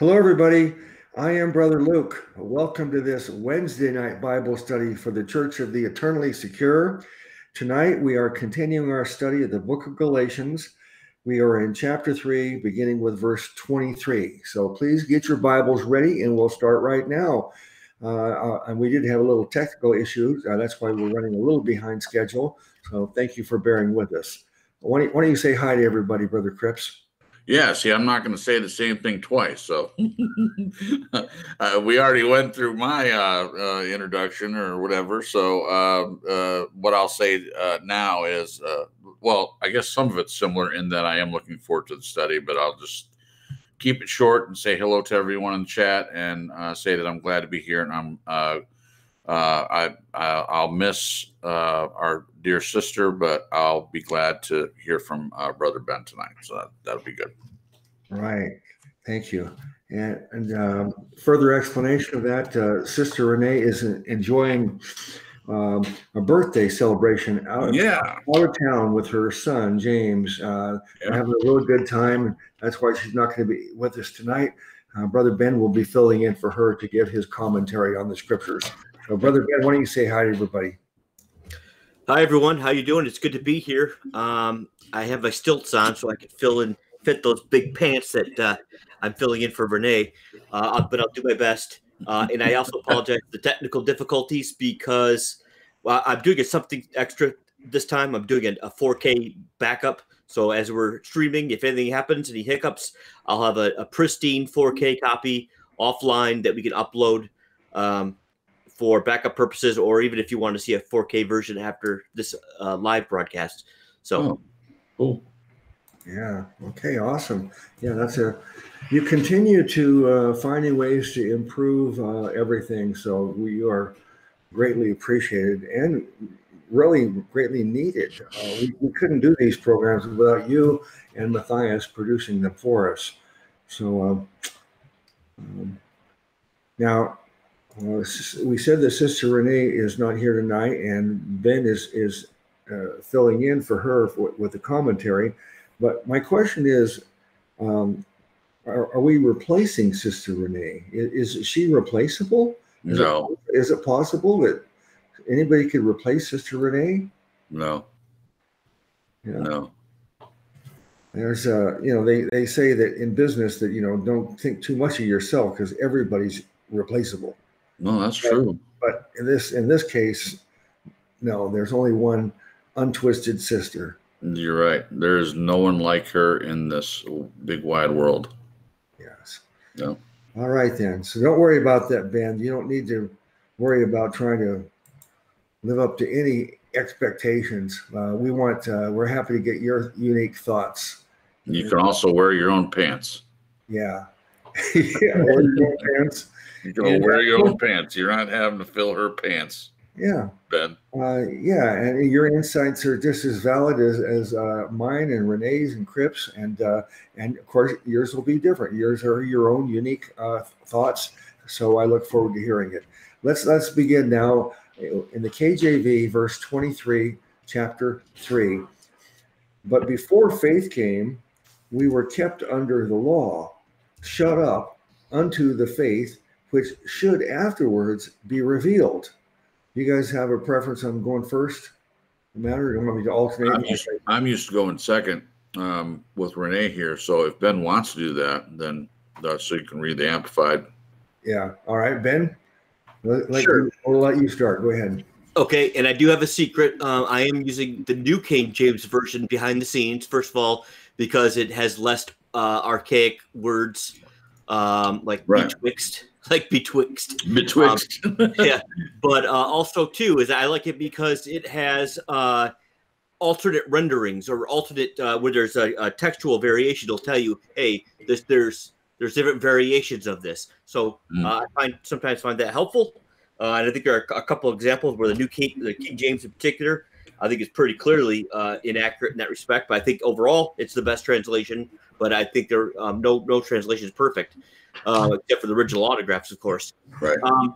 Hello, everybody. I am Brother Luke. Welcome to this Wednesday night Bible study for the Church of the Eternally Secure. Tonight, we are continuing our study of the book of Galatians. We are in chapter 3, beginning with verse 23. So please get your Bibles ready, and we'll start right now. Uh, uh, and we did have a little technical issue. Uh, that's why we're running a little behind schedule. So thank you for bearing with us. Why don't, why don't you say hi to everybody, Brother Cripps? Yeah, see, I'm not going to say the same thing twice. So uh, we already went through my uh, uh, introduction or whatever. So um, uh, what I'll say uh, now is, uh, well, I guess some of it's similar in that I am looking forward to the study, but I'll just keep it short and say hello to everyone in the chat and say that I'm glad to be here and I'm I, I will miss our dear sister, but I'll be glad to hear from Brother Ben tonight. So that, that'll be good. Right. Thank you. And, and um, further explanation of that, uh, Sister Renee is enjoying um, a birthday celebration out, yeah. out of town with her son, James. Uh, yeah. Having a really good time. That's why she's not going to be with us tonight. Uh, Brother Ben will be filling in for her to give his commentary on the scriptures. So, Brother Ben, why don't you say hi to everybody? Hi, everyone. How you doing? It's good to be here. Um, I have my stilts on so I can fill in fit those big pants that uh, I'm filling in for Renee, uh, but I'll do my best. Uh, and I also apologize for the technical difficulties because well, I'm doing something extra this time. I'm doing a, 4K backup. So as we're streaming, if anything happens, any hiccups, I'll have a, a pristine 4K copy offline that we can upload um, for backup purposes, or even if you want to see a 4K version after this uh, live broadcast. So, oh, cool. Yeah. Okay. Awesome. Yeah, that's a. You continue to uh, finding ways to improve uh, everything, so we are greatly appreciated and really greatly needed. Uh, we, we couldn't do these programs without you and Matthias producing them for us. So um, um, now uh, we said that Sister Renee is not here tonight, and Ben is is uh, filling in for her for, with the commentary. But my question is, um, are, are, we replacing Sister Renee? Is, is she replaceable? Is no. It, is it possible that anybody could replace Sister Renee? No. Yeah. No. There's uh, you know, they, they say that in business that you know, don't think too much of yourself because everybody's replaceable. No, that's but, true. But in this in this case, no, there's only one untwisted sister. You're right. There is no one like her in this big wide world. Yes. No. All right then. So don't worry about that, Ben. You don't need to worry about trying to live up to any expectations. Uh, we want. Uh, we're happy to get your unique thoughts. You can also wear your own pants. Yeah. yeah. Wear your own pants. You can wear your own pants. You're not having to fill her pants. Yeah. Ben. Uh, yeah, and your insights are just as valid as, as uh, mine and Renee's and Cripps's, and uh, and of course yours will be different. Yours are your own unique uh, thoughts. So I look forward to hearing it. Let's let's begin now in the KJV, verse twenty three, chapter three. But before faith came, we were kept under the law, shut up unto the faith which should afterwards be revealed you guys have a preference on going first? No matter, you want me to alternate? I'm used, I'm used to going second um, with Renee here. So if Ben wants to do that, then that's so you can read the amplified. Yeah. All right, Ben. Let, let sure. You, we'll let you start. Go ahead. Okay, and I do have a secret. Uh, I am using the New King James version behind the scenes. First of all, because it has less uh, archaic words um, like right. betwixt like betwixt. Betwixt. Um, yeah. But uh, also too is i like it because it has uh alternate renderings or alternate uh, where there's a, a, textual variation. It'll tell you hey this there's there's different variations of this. So mm. uh, i find sometimes find that helpful. Uh, and i think there are a couple of examples where the new king the king james in particular i think is pretty clearly uh, inaccurate in that respect. But i think overall it's the best translation but i think there um, no no translation is perfect uh, except for the original autographs, of course. Right. Um,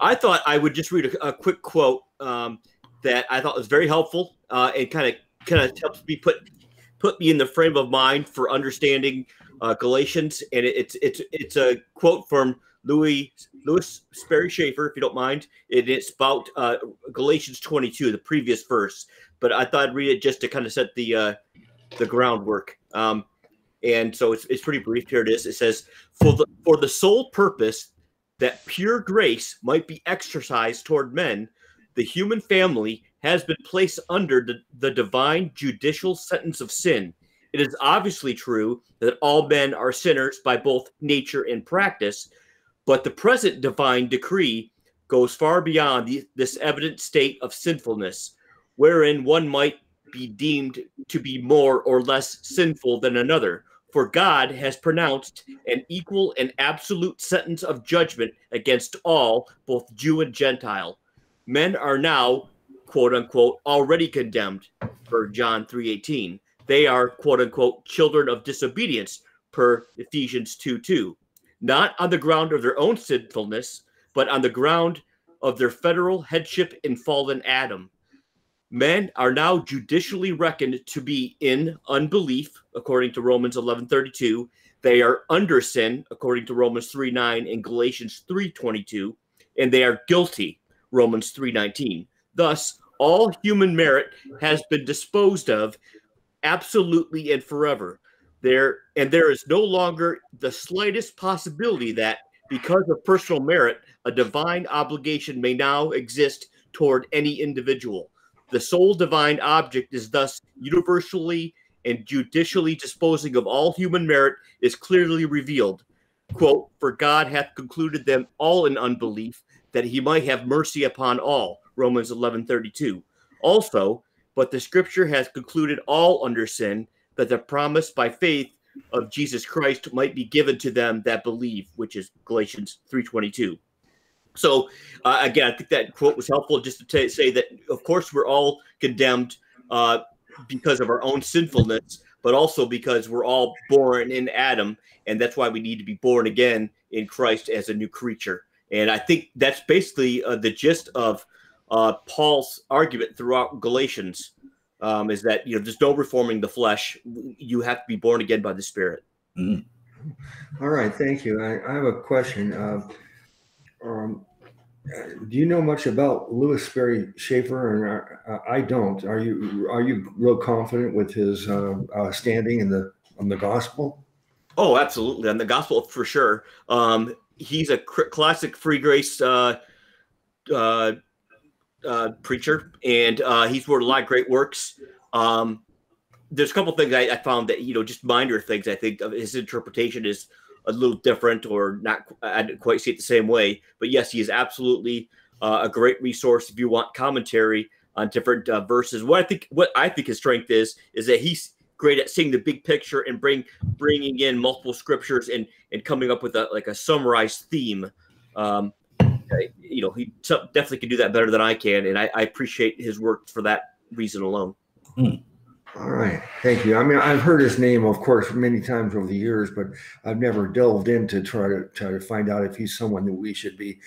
I thought I would just read a, a quick quote um, that I thought was very helpful uh, and kind of kind of helps me put put me in the frame of mind for understanding uh, Galatians, and it's it's it's a quote from Lewis Lewis Sperry Chafer, if you don't mind. It, it's about uh, Galatians 22, the previous verse. But I thought I'd read it just to kind of set the uh, the groundwork. Um, and so it's, it's pretty brief. Here it is. It says, "For the for the sole purpose that pure grace might be exercised toward men, the human family has been placed under the, the divine judicial sentence of sin. It is obviously true that all men are sinners by both nature and practice, but the present divine decree goes far beyond the, this evident state of sinfulness, wherein one might be deemed to be more or less sinful than another. For God has pronounced an equal and absolute sentence of judgment against all, both Jew and Gentile. Men are now, quote unquote, already condemned, for John 3:18. They are, quote unquote, children of disobedience, per Ephesians 2 2. Not on the ground of their own sinfulness, but on the ground of their federal headship in fallen Adam. Men are now judicially reckoned to be in unbelief, according to Romans 11:32. They are under sin, according to Romans 3:9 and Galatians 3:22, and they are guilty, Romans 3:19. Thus, all human merit has been disposed of absolutely and forever. There and there is no longer the slightest possibility that because of personal merit, a divine obligation may now exist toward any individual. The sole divine object is thus universally and judicially disposing of all human merit is clearly revealed. Quote, For God hath concluded them all in unbelief, that he might have mercy upon all. Romans 11 32. Also, but the scripture has concluded all under sin, that the promise by faith of Jesus Christ might be given to them that believe, which is Galatians 3:22. So uh, again, I think that quote was helpful just to t- say that, of course, we're all condemned uh, because of our own sinfulness, but also because we're all born in Adam, and that's why we need to be born again in Christ as a new creature. And I think that's basically uh, the gist of uh, Paul's argument throughout Galatians um, is that you know there's no reforming the flesh; you have to be born again by the Spirit. Mm. All right, thank you. I, I have a question. Uh, um, do you know much about Lewis Sperry Chafer? And uh, I don't. Are you are you real confident with his uh, uh, standing in the on the gospel? Oh, absolutely, on the gospel for sure. Um, he's a classic free grace uh, uh, uh, preacher, and he's wrote a lot of great works. Um, there's a couple things I, I, found that you know just minor things. I think of his interpretation is a little different or not I didn't quite see it the same way. But yes, he is absolutely uh, a great resource if you want commentary on different uh, verses. What I think what I think his strength is is that he's great at seeing the big picture and bring bringing in multiple scriptures and and coming up with a like a summarized theme. Um, you know, he definitely can do that better than I can, and I, I appreciate his work for that reason alone. Hmm. All right, thank you. I mean, I've heard his name, of course, many times over the years, but I've never delved in to try to try to find out if he's someone that we should be,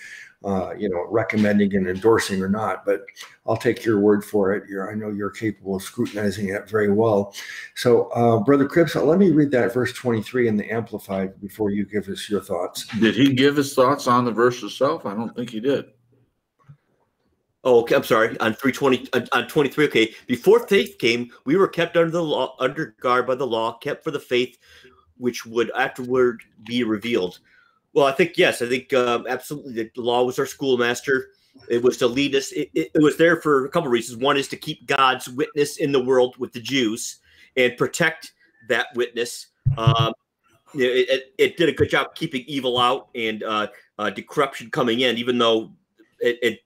uh, you know, recommending and endorsing or not. But I'll take your word for it. You're, I know you're capable of scrutinizing it very well. So, uh, Brother Cripps, let me read that verse 23 in the Amplified before you give us your thoughts. Did he give his thoughts on the verse itself? I don't think he did. Oh, okay. I'm sorry. On 320, on, 23. Okay. Before faith came, we were kept under the law, under guard by the law, kept for the faith which would afterward be revealed. Well, I think, yes, I think um, absolutely the law was our schoolmaster. It was to lead us. It, it, it was there for a couple of reasons. One is to keep God's witness in the world with the Jews and protect that witness. Um, it, it, did a good job keeping evil out and uh, uh, corruption coming in, even though it,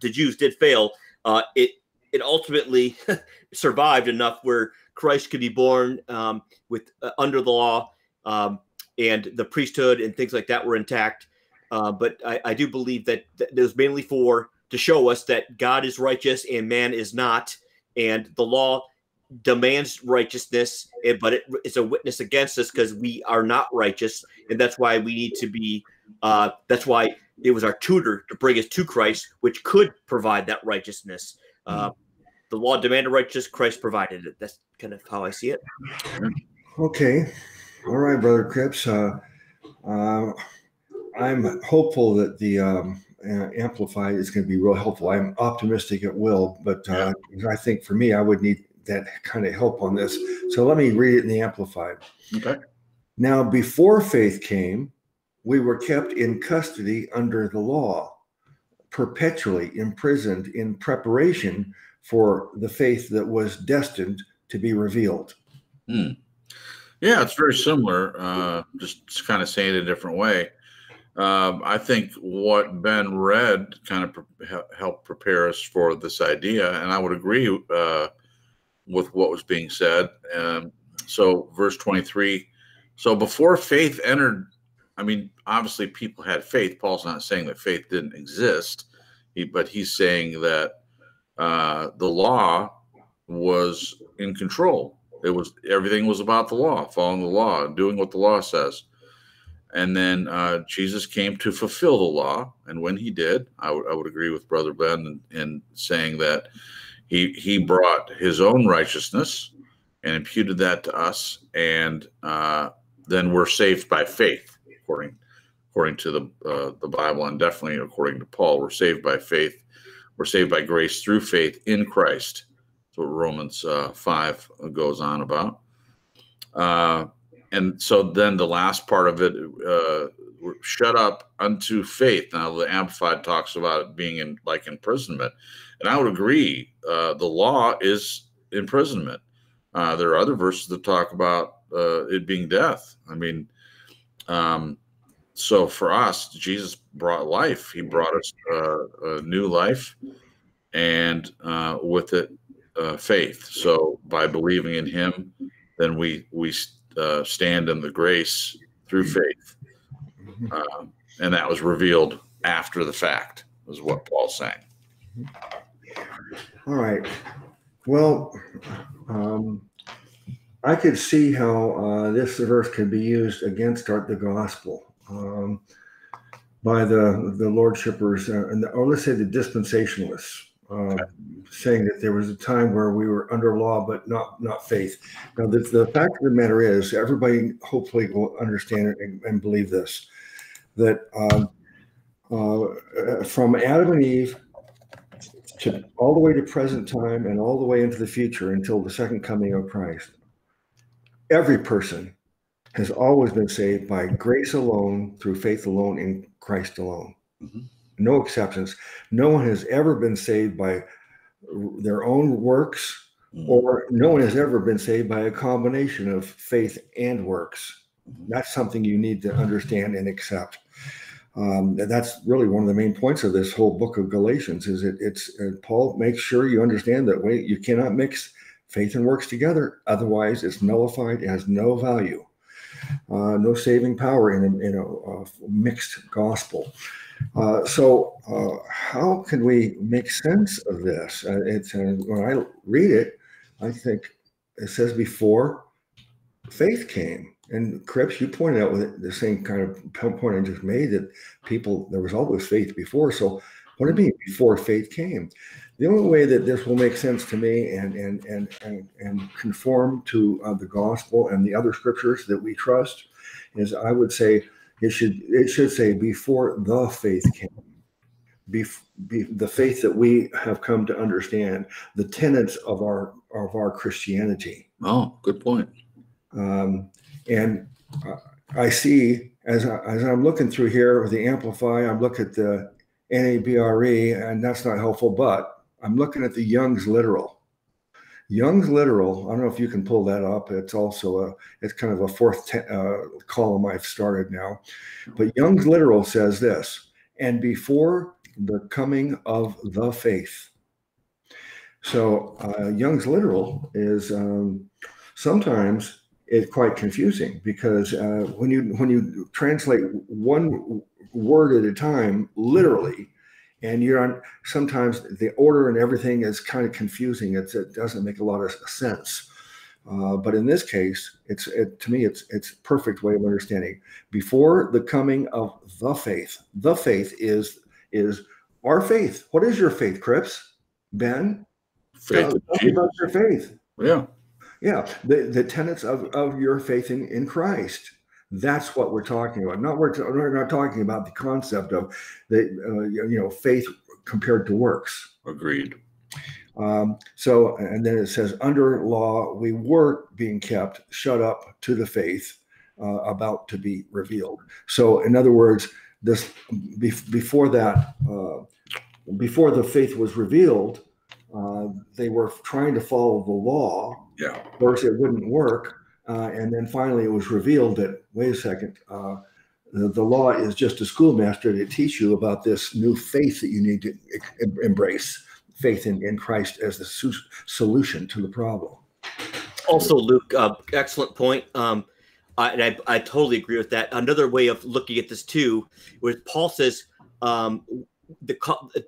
the Jews did fail, uh, it it ultimately survived enough where Christ could be born um, with uh, under the law, um, and the priesthood and things like that were intact. Uh, but I, I, do believe that, that it was mainly for to show us that God is righteous and man is not, and the law demands righteousness, but it, it's a witness against us because we are not righteous, and that's why we need to be. Uh, that's why it was our tutor to bring us to Christ, which could provide that righteousness. Uh, the law demanded righteousness, Christ provided it. That's kind of how I see it. Okay. All right, Brother Cripps. Uh, uh, I'm hopeful that the um, uh, Amplified is going to be real helpful. I'm optimistic it will, but uh, I think for me, I would need that kind of help on this. So let me read it in the Amplified. Okay. Now, before faith came, we were kept in custody under the law, perpetually imprisoned in preparation for the faith that was destined to be revealed. Hmm. Yeah, it's very similar. Uh, just kind of saying it a different way. Um, I think what Ben read kind of pre- helped prepare us for this idea, and I would agree uh, with what was being said. Um, so, verse 23 so before faith entered, I mean, obviously people had faith. Paul's not saying that faith didn't exist, he, but he's saying that uh, the law was in control. It was everything was about the law, following the law, doing what the law says. And then uh, Jesus came to fulfill the law, and when he did, I, I would agree with Brother Ben in, in saying that he he brought his own righteousness and imputed that to us, and uh, then we're saved by faith, according according to the uh, the Bible, and definitely according to Paul, we're saved by faith. We're saved by grace through faith in Christ. That's what Romans uh, five goes on about. Uh, and so then the last part of it, uh, shut up unto faith. Now the Amplified talks about it being in like imprisonment, and I would agree. Uh, the law is imprisonment. Uh, there are other verses that talk about uh, it being death. I mean, um, so for us, Jesus brought life. He brought us uh, a new life, and uh, with it, uh, faith. So by believing in Him, then we we uh, stand in the grace through faith, uh, and that was revealed after the fact. Is what Paul's saying. All right. Well, um, I could see how uh, this verse could be used against our, the gospel um, by the the lordshippers, uh, and the, or let's say the dispensationalists, uh, saying that there was a time where we were under law but not not faith. Now, the, the fact of the matter is, everybody hopefully will understand it and, and believe this: that um, uh, from Adam and Eve to all the way to present time and all the way into the future until the second coming of Christ every person has always been saved by grace alone, through faith alone, in Christ alone. Mm-hmm. No exceptions. No one has ever been saved by their own works, mm-hmm. or no one has ever been saved by a combination of faith and works. Mm-hmm. That's something you need to understand and accept. Um, and that's really one of the main points of this whole book of Galatians. Is it? It's uh, Paul makes sure you understand that way you cannot mix faith and works together. Otherwise, it's nullified. It has no value, uh, no saving power in a, in a, a mixed gospel. Uh, so, uh, how can we make sense of this? Uh, it's uh, when I read it, I think it says before faith came. And Cripps, you pointed out with the same kind of point I just made that people there was always faith before. So, what do you mean before faith came? The only way that this will make sense to me and and and and, and conform to uh, the gospel and the other scriptures that we trust is I would say it should it should say before the faith came be, be, the faith that we have come to understand the tenets of our of our Christianity. Oh, good point. Um, and uh, I see as I, as I'm looking through here with the Amplify, I'm looking at the NABRE, and that's not helpful. But I'm looking at the Young's literal. Young's literal. I don't know if you can pull that up. It's also a. It's kind of a fourth te- uh, column I've started now, but Young's literal says this: and before the coming of the faith. So uh, Young's literal is um, sometimes it's quite confusing because uh, when you when you translate one word at a time literally and you're on sometimes the order and everything is kind of confusing. It's, it doesn't make a lot of sense. Uh, but in this case it's it, to me it's it's perfect way of understanding. Before the coming of the faith. The faith is is our faith. What is your faith Cripps? ben? Faith uh, about your faith. Yeah. Yeah, the, the tenets of, of your faith in, in Christ. That's what we're talking about. Not we're, we're not talking about the concept of the uh, you know faith compared to works. Agreed. Um, so, and then it says, under law, we were being kept shut up to the faith uh, about to be revealed. So, in other words, this be, before that, uh, before the faith was revealed, uh, they were trying to follow the law. Yeah. Of course, it wouldn't work. Uh, and then finally, it was revealed that wait a second, uh, the, the, law is just a schoolmaster to teach you about this new faith that you need to embrace faith in, in Christ as the solution to the problem. Also, Luke, uh, excellent point. Um, I, and I, I totally agree with that. Another way of looking at this too, where Paul says um, the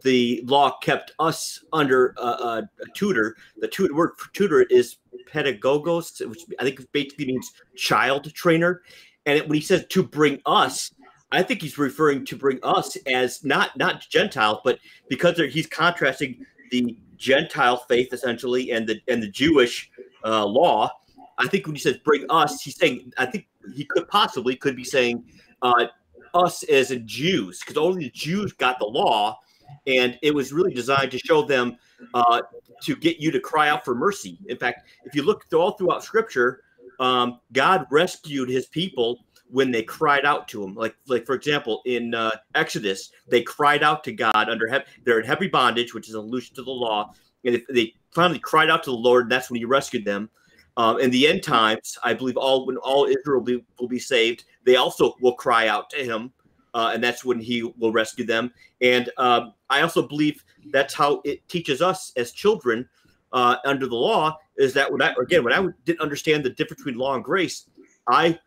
the law kept us under a, a, a tutor. The tutor word for tutor is pedagogos, which I think basically means child trainer. And when he says to bring us, I think he's referring to bring us as not not Gentiles, but because he's contrasting the Gentile faith essentially and the and the Jewish uh, law. I think when he says bring us, he's saying I think he could possibly could be saying uh, us as a Jews because only the Jews got the law, and it was really designed to show them uh, to get you to cry out for mercy. In fact, if you look all throughout Scripture, um, God rescued His people when they cried out to him. Like, like for example, in uh, Exodus, they cried out to God under he- they're in heavy bondage, which is an allusion to the law, and if they finally cried out to the Lord, that's when He rescued them. Um, in the end times, I believe all when all Israel be, will be saved, they also will cry out to Him, uh, and that's when He will rescue them. And um, I also believe that's how it teaches us as children uh, under the law is that when I again when I didn't understand the difference between law and grace, I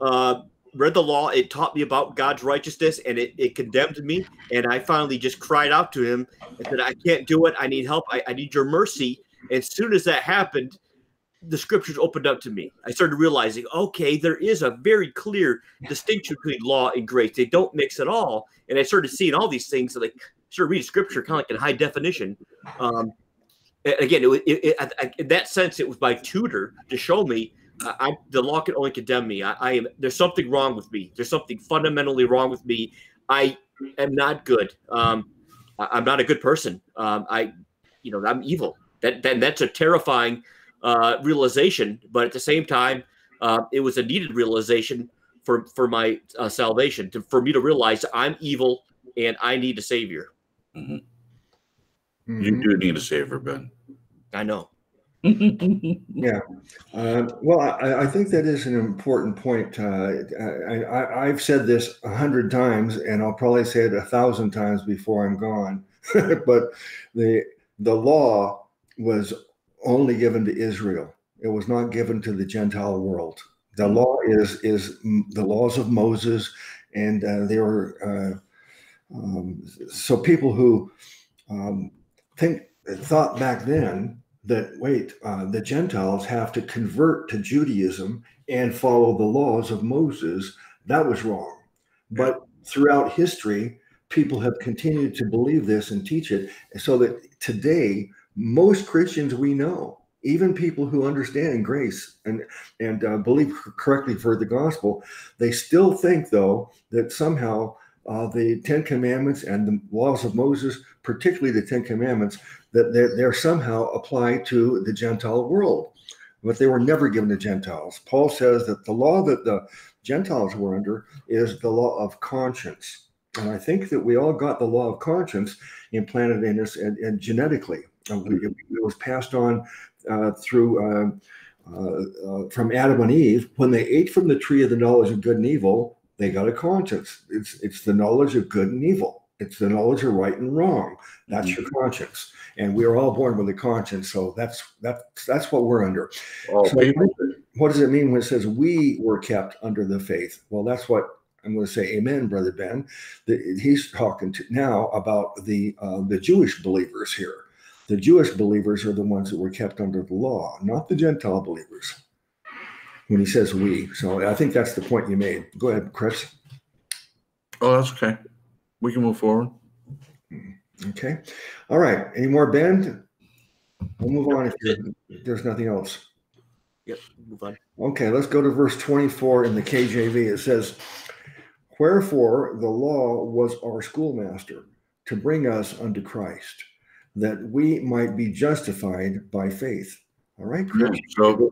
uh, read the law. It taught me about God's righteousness and it, it condemned me. And I finally just cried out to him and said, I can't do it. I need help. I, I need your mercy. And as soon as that happened, the scriptures opened up to me. I started realizing, okay, there is a very clear distinction between law and grace. They don't mix at all. And I started seeing all these things like started reading scripture kind of like in high definition. Um, again, it, it, it, in that sense, it was my tutor to show me I, the law can only condemn me. I, I, am there's something wrong with me. There's something fundamentally wrong with me. I am not good. Um, I, am not a good person. Um, I, you know, I'm evil. That then that's a terrifying uh, realization. But at the same time, uh, it was a needed realization for for my uh, salvation. To, for me to realize I'm evil and I need a savior. Mm-hmm. Mm-hmm. You do need a savior, Ben. I know. yeah. Uh, well, I, I, think that is an important point. Uh, I, have said this a hundred times, and I'll probably say it a thousand times before I'm gone. but the the law was only given to Israel. It was not given to the Gentile world. The mm. law is is the laws of Moses, and uh, they were uh, um, so people who um, think thought back then that wait, uh, the Gentiles have to convert to Judaism and follow the laws of Moses. That was wrong. But throughout history, people have continued to believe this and teach it. So that today, most Christians we know, even people who understand grace and and uh, believe correctly for the gospel, they still think though that somehow uh, the Ten Commandments and the laws of Moses, particularly the Ten Commandments, that they're, they're somehow applied to the Gentile world, but they were never given to Gentiles. Paul says that the law that the Gentiles were under is the law of conscience. And I think that we all got the law of conscience implanted in us and, and genetically. Uh, it, was passed on uh, through uh, uh, uh, from Adam and Eve. When they ate from the tree of the knowledge of good and evil, they got a conscience. It's it's the knowledge of good and evil. It's the knowledge of right and wrong. That's mm-hmm. your conscience and we are all born with a conscience. So that's that's that's what we're under. Oh, so what does it mean when it says we were kept under the faith? Well, that's what I'm going to say. Amen, brother Ben. The, he's talking to now about the uh, the Jewish believers here. The Jewish believers are the ones that were kept under the law, not the Gentile believers. When he says we, so I think that's the point you made. Go ahead, Cripps. Oh, that's okay. We can move forward. Okay. All right. Any more, Ben? We'll move on if there's nothing else. Yep. Move on. Okay, let's go to verse 24 in the KJV. It says, Wherefore the law was our schoolmaster to bring us unto Christ, that we might be justified by faith. All right, Cripps. So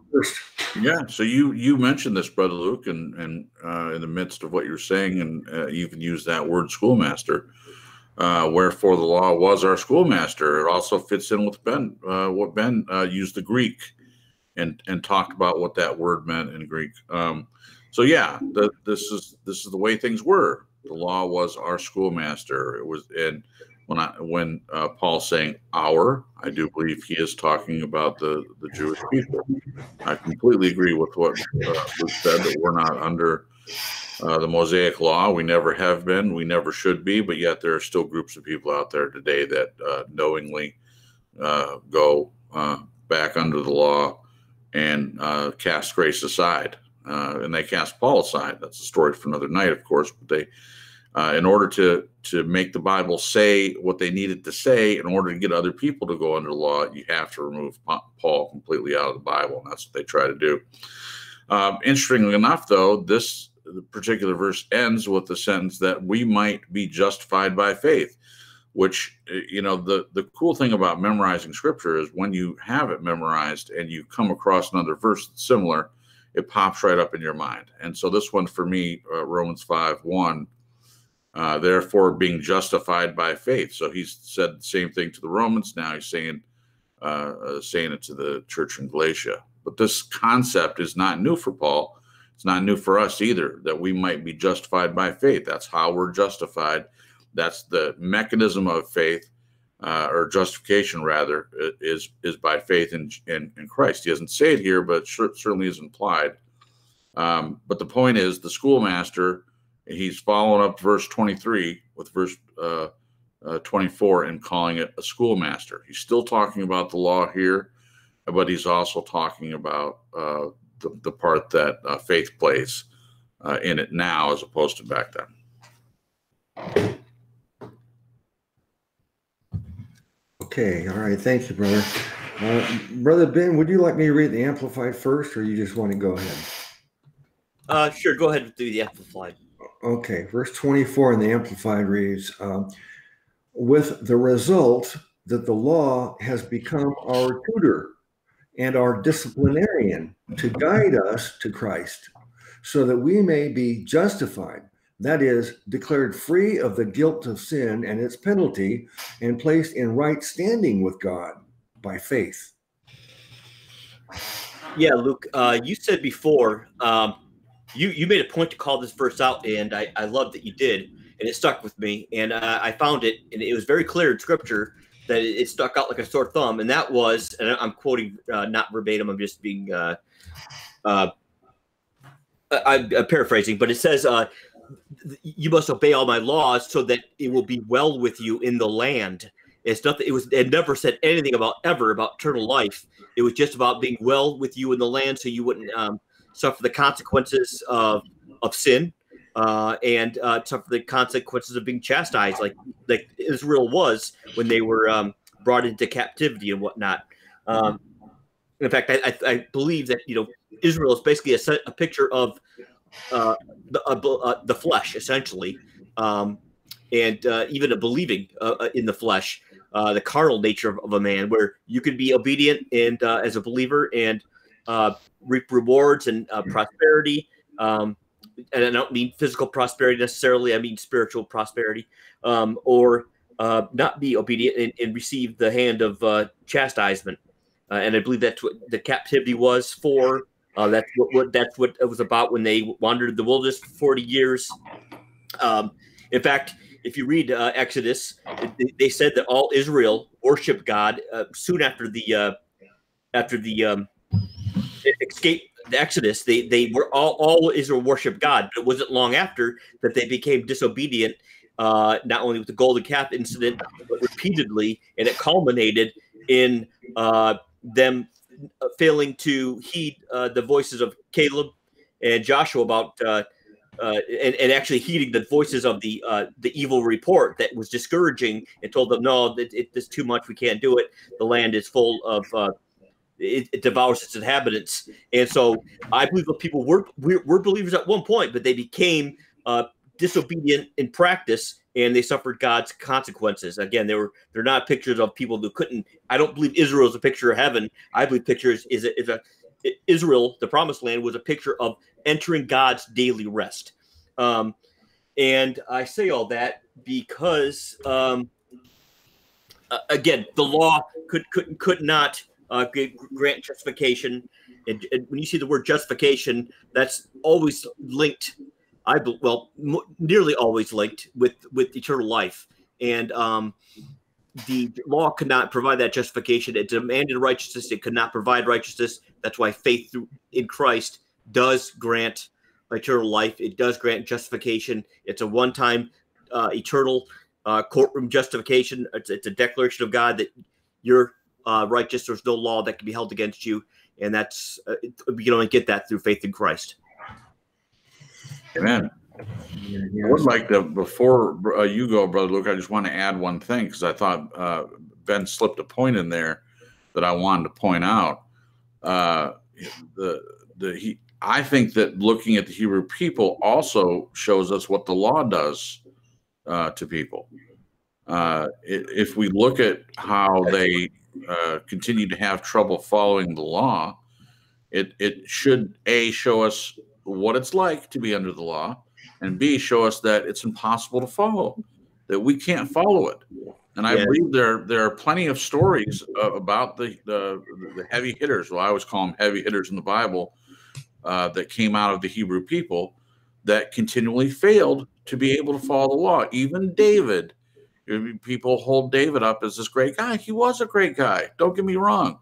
yeah, so you you mentioned this, brother Luke, and and uh, in the midst of what you're saying, and uh, you even used that word schoolmaster. Uh, wherefore the law was our schoolmaster. It also fits in with Ben, uh, what Ben uh, used the Greek, and and talked about what that word meant in Greek. Um, so yeah, the, this is this is the way things were. The law was our schoolmaster. It was and when I when uh, Paul's saying our, I do believe he is talking about the the Jewish people. I completely agree with what uh, was said that we're not under uh, the Mosaic law. We never have been. We never should be. But yet there are still groups of people out there today that uh, knowingly uh, go uh, back under the law and cast grace aside. and they cast Paul aside. That's a story for another night, of course. But they uh, in order to to make the Bible say what they needed to say, in order to get other people to go under the law, you have to remove Paul completely out of the Bible, and that's what they try to do. Um, interestingly enough, though, this particular verse ends with the sentence that we might be justified by faith. Which you know the the cool thing about memorizing scripture is when you have it memorized and you come across another verse that's similar, it pops right up in your mind. And so this one for me, uh, Romans five one uh, therefore being justified by faith. So he's said the same thing to the Romans. Now he's saying uh, uh, saying it to the church in Galatia. But this concept is not new for Paul. It's not new for us either. That we might be justified by faith. That's how we're justified. That's the mechanism of faith. Uh, or justification rather is is by faith in, in, in Christ. He doesn't say it here, but certainly is implied. Um, but the point is, the schoolmaster he's following up verse 23 with verse uh, uh, 24 and calling it a schoolmaster. He's still talking about the law here, but he's also talking about uh, the, the part that uh, faith plays uh, in it now as opposed to back then. Okay, all right. Thank you, brother. Uh, brother Ben, would you like me to read the Amplified first, or you just want to go ahead? Uh, sure. Go ahead and do the Amplified. Okay, verse 24 in the Amplified reads um, With the result that the law has become our tutor and our disciplinarian to guide us to Christ, so that we may be justified, that is, declared free of the guilt of sin and its penalty, and placed in right standing with God by faith. Yeah, Luke, uh, you said before. Um, you you made a point to call this verse out, and I I love that you did, and it stuck with me. And uh, I found it, and it was very clear in Scripture that it, it, stuck out like a sore thumb, and that was, and I'm quoting uh, not verbatim, I'm just being uh, uh, I, am paraphrasing, but it says, uh, "You must obey all my laws, so that it will be well with you in the land." It's nothing. It was. It never said anything about ever about eternal life. It was just about being well with you in the land, so you wouldn't um, suffer the consequences of of sin uh, and uh, suffer the consequences of being chastised, like like Israel was when they were um, brought into captivity and whatnot. Um, in fact, I, I, believe that you know Israel is basically a, a picture of uh, the uh, the flesh, essentially, um, and uh, even a believing uh, in the flesh, the carnal nature of, of, a man, where you can be obedient and as a believer and uh, reap rewards and uh, prosperity. Um, and I don't mean physical prosperity necessarily. I mean spiritual prosperity, um, or uh, not be obedient and, and, receive the hand of uh, chastisement. Uh, and I believe that's what the captivity was for. Uh, that's what, what, that's what it was about when they wandered the wilderness for forty years. Um, in fact, if you read uh, Exodus, they, they, said that all Israel worshiped God uh, soon after the after the um, escape the Exodus, they they were all all Israel worship God, but it wasn't long after that they became disobedient. Uh, not only with the golden calf incident, but repeatedly, and it culminated in uh, them failing to heed uh, the voices of Caleb and Joshua about uh, uh, and, and, actually heeding the voices of the uh, the evil report that was discouraging and told them, no, it, it, it's too much. We can't do it. The land is full of it, it, devours its inhabitants. And so I believe that people were, were, were believers at one point, but they became uh, disobedient in practice and they suffered God's consequences. Again, they were they're not pictures of people who couldn't. I don't believe Israel is a picture of heaven. I believe pictures is a, is a Israel, the promised land, was a picture of entering God's daily rest. Um, and I say all that because, um, again, the law could could could not uh, grant justification. And, and, when you see the word justification, that's always linked. I well, nearly always linked with with eternal life. And um, the law could not provide that justification. It demanded righteousness. It could not provide righteousness. That's why faith through, in Christ does grant eternal life. It does grant justification. It's a one-time uh, eternal uh, courtroom justification. It's, it's, a declaration of God that you're uh, righteous. There's no law that can be held against you, and that's uh, you can only get that through faith in Christ. Amen. I would like to, before uh, you go, Brother Luke, I just want to add one thing because I thought uh, Ben slipped a point in there that I wanted to point out. Uh, the the he, I think that looking at the Hebrew people also shows us what the law does uh, to people. Uh, if we look at how they uh, continue to have trouble following the law, it it should a show us what it's like to be under the law and B, show us that it's impossible to follow, that we can't follow it. And I yeah. believe there there are plenty of stories uh, about the, the, the heavy hitters. Well, I always call them heavy hitters in the Bible uh, that came out of the Hebrew people that continually failed to be able to follow the law. Even David, people hold David up as this great guy. He was a great guy. Don't get me wrong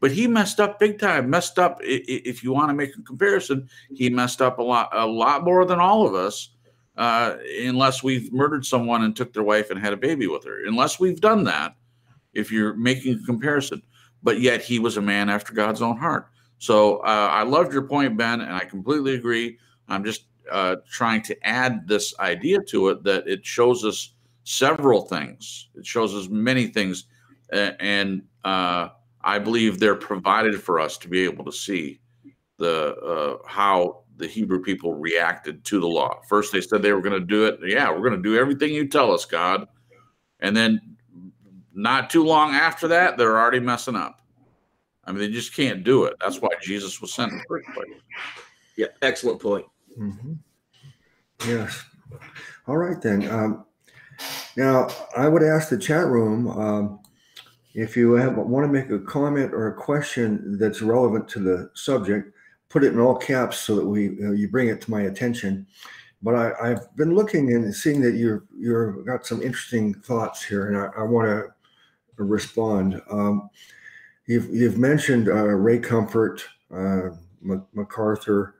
but he messed up big time. Messed up. If you want to make a comparison, he messed up a lot, a lot more than all of us. Uh, unless we've murdered someone and took their wife and had a baby with her. Unless we've done that, if you're making a comparison. But yet he was a man after God's own heart. So uh, I loved your point, Ben, and I completely agree. I'm just uh, trying to add this idea to it that it shows us several things. It shows us many things, and uh, I believe they're provided for us to be able to see the uh, how the Hebrew people reacted to the law. First, they said they were going to do it. Yeah, we're going to do everything you tell us, God. And then, not too long after that, they're already messing up. I mean, they just can't do it. That's why Jesus was sent in the first place. Yeah, excellent point. Mm-hmm. Yes. All right then. Um, now, I would ask the chat room. Um, if you have, want to make a comment or a question that's relevant to the subject, put it in all caps so that we you, know, you bring it to my attention. But I, have been looking and seeing that you've you're got some interesting thoughts here, and I, I want to respond. Um, you've you've mentioned uh, Ray Comfort, uh, MacArthur,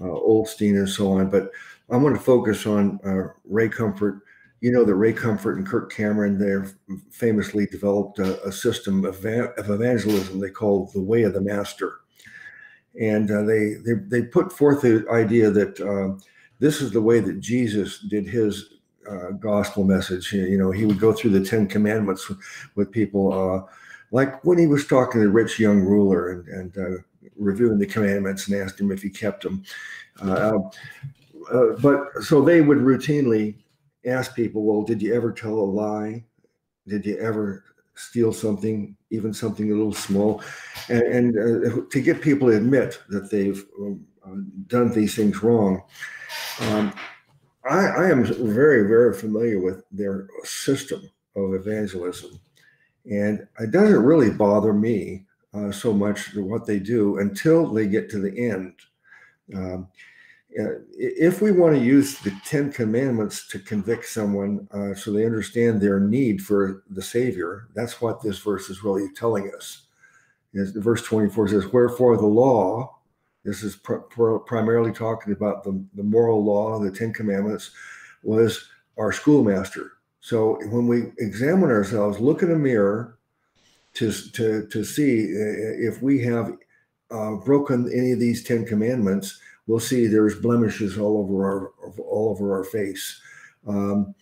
uh, Osteen, and so on, but I want to focus on uh, Ray Comfort you know that Ray Comfort and Kirk Cameron, they famously developed a, a system of, of, evangelism they call the Way of the Master, and uh, they, they they put forth the idea that uh, this is the way that Jesus did his uh, gospel message. You know, he would go through the Ten Commandments with, people, uh, like when he was talking to the rich young ruler and, and uh, reviewing the commandments and asked him if he kept them. Uh, but so they would routinely ask people, well, did you ever tell a lie? Did you ever steal something, even something a little small? And, and uh, to get people to admit that they've um, uh, done these things wrong. Um, I, I, am very, very familiar with their system of evangelism. And it doesn't really bother me uh, so much what they do until they get to the end. Um, if we want to use the Ten Commandments to convict someone uh, so they understand their need for the Savior, that's what this verse is really telling us. Is verse 24 says, Wherefore the law, this is pr- pr- primarily talking about the, the moral law, the Ten Commandments, was our schoolmaster. So when we examine ourselves, look in a mirror to, to, to see uh, if we have uh, broken any of these Ten Commandments we'll see there's blemishes all over our all over our face. Um,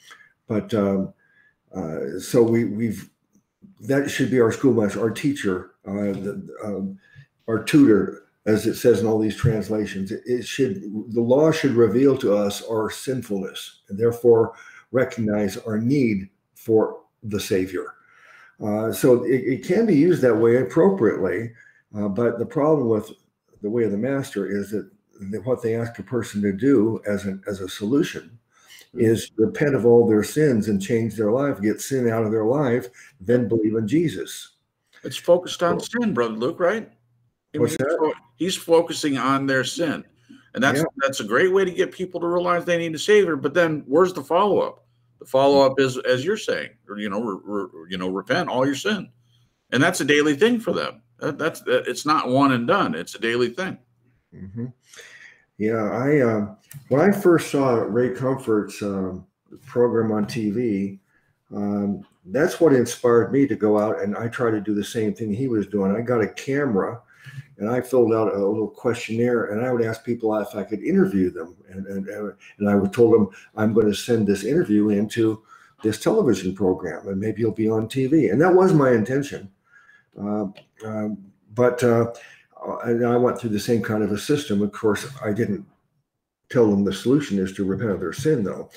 but um, uh, so we we've that should be our schoolmaster, our teacher, uh, the, um, our tutor, as it says in all these translations. It, it, should the law should reveal to us our sinfulness and therefore recognize our need for the Savior. Uh, so it, it, can be used that way appropriately, uh, but the problem with the way of the master is that, that what they ask a person to do as a, as a solution is repent of all their sins and change their life, get sin out of their life, then believe in Jesus. It's focused on sin, brother Luke, right? What's that? He's focusing on their sin. And that's yeah. that's a great way to get people to realize they need a savior. But then where's the follow up? The follow up is, as you're saying, you know, re, re, you know, repent all your sin, and that's a daily thing for them. That, that's that, it's not one and done. It's a daily thing. Mm-hmm. Yeah, I uh, when I first saw Ray Comfort's um, program on TV, um, that's what inspired me to go out and I tried to do the same thing he was doing. I got a camera and I filled out a little questionnaire and I would ask people if I could interview them. And, and, and I would told them, I'm going to send this interview into this television program and maybe you'll be on TV. And that was my intention. Uh, um, but uh, and I went through the same kind of a system. Of course, I didn't tell them the solution is to repent of their sin, though.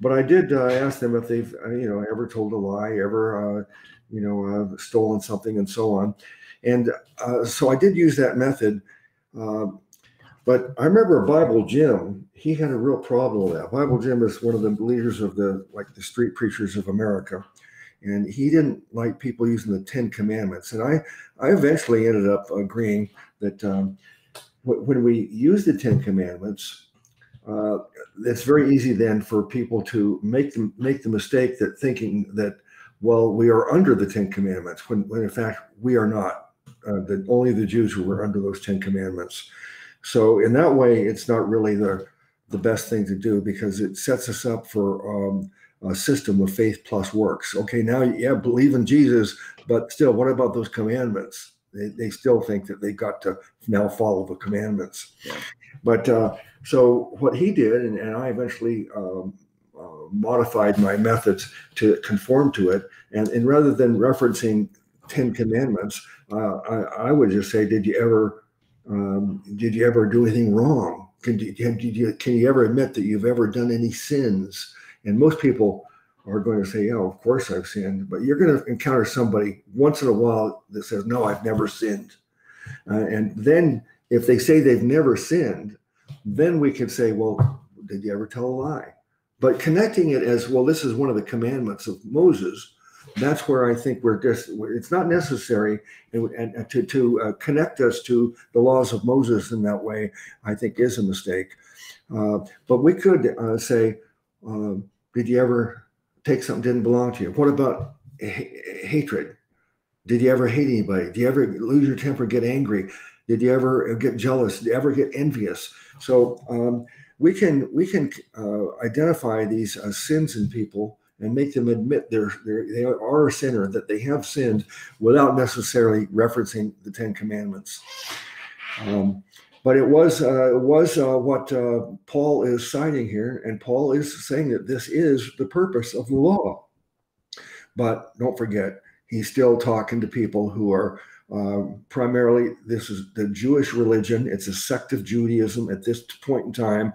But I did uh, ask them if they've, uh, you know, ever told a lie, ever, uh, you know, uh, stolen something, and so on. And uh, so I did use that method. Um, but I remember Bible Jim. He had a real problem with that. Bible Jim is one of the leaders of the like the street preachers of America and he didn't like people using the Ten Commandments. And I, I eventually ended up agreeing that um, when we use the Ten Commandments, uh, it's very easy then for people to make them make the mistake that thinking that well we are under the Ten Commandments when, when in fact we are not. Uh, that only the Jews who were under those Ten Commandments. So in that way, it's not really the the best thing to do because it sets us up for um, a system of faith plus works. Okay, now yeah, believe in Jesus, but still, what about those commandments? They, they still think that they got to now follow the commandments. Yeah. But uh, so what he did, and, and I eventually um, uh, modified my methods to conform to it. And, and rather than referencing Ten Commandments, uh, I, I, would just say, did you ever um, did you ever do anything wrong? Can you, can you, can you ever admit that you've ever done any sins? And most people are going to say, "Yeah, of course I've sinned," but you're going to encounter somebody once in a while that says, "No, I've never sinned." Uh, and then, if they say they've never sinned, then we can say, "Well, did you ever tell a lie?" But connecting it as well, this is one of the commandments of Moses. That's where I think we're just, it's not necessary and, and to, to uh, connect us to the laws of Moses in that way, I think is a mistake. Uh, but we could uh, say, um, did you ever take something didn't belong to you? What about ha- hatred? Did you ever hate anybody? Did you ever lose your temper, get angry? Did you ever get jealous? Did you ever get envious? So um, we can we can uh, identify these uh, sins in people and make them admit they're, they're they are a sinner that they have sinned without necessarily referencing the Ten Commandments. Um, but it was uh, it was uh, what uh, Paul is citing here, and Paul is saying that this is the purpose of the law. But don't forget, he's still talking to people who are uh, primarily this is the Jewish religion. It's a sect of Judaism at this point in time.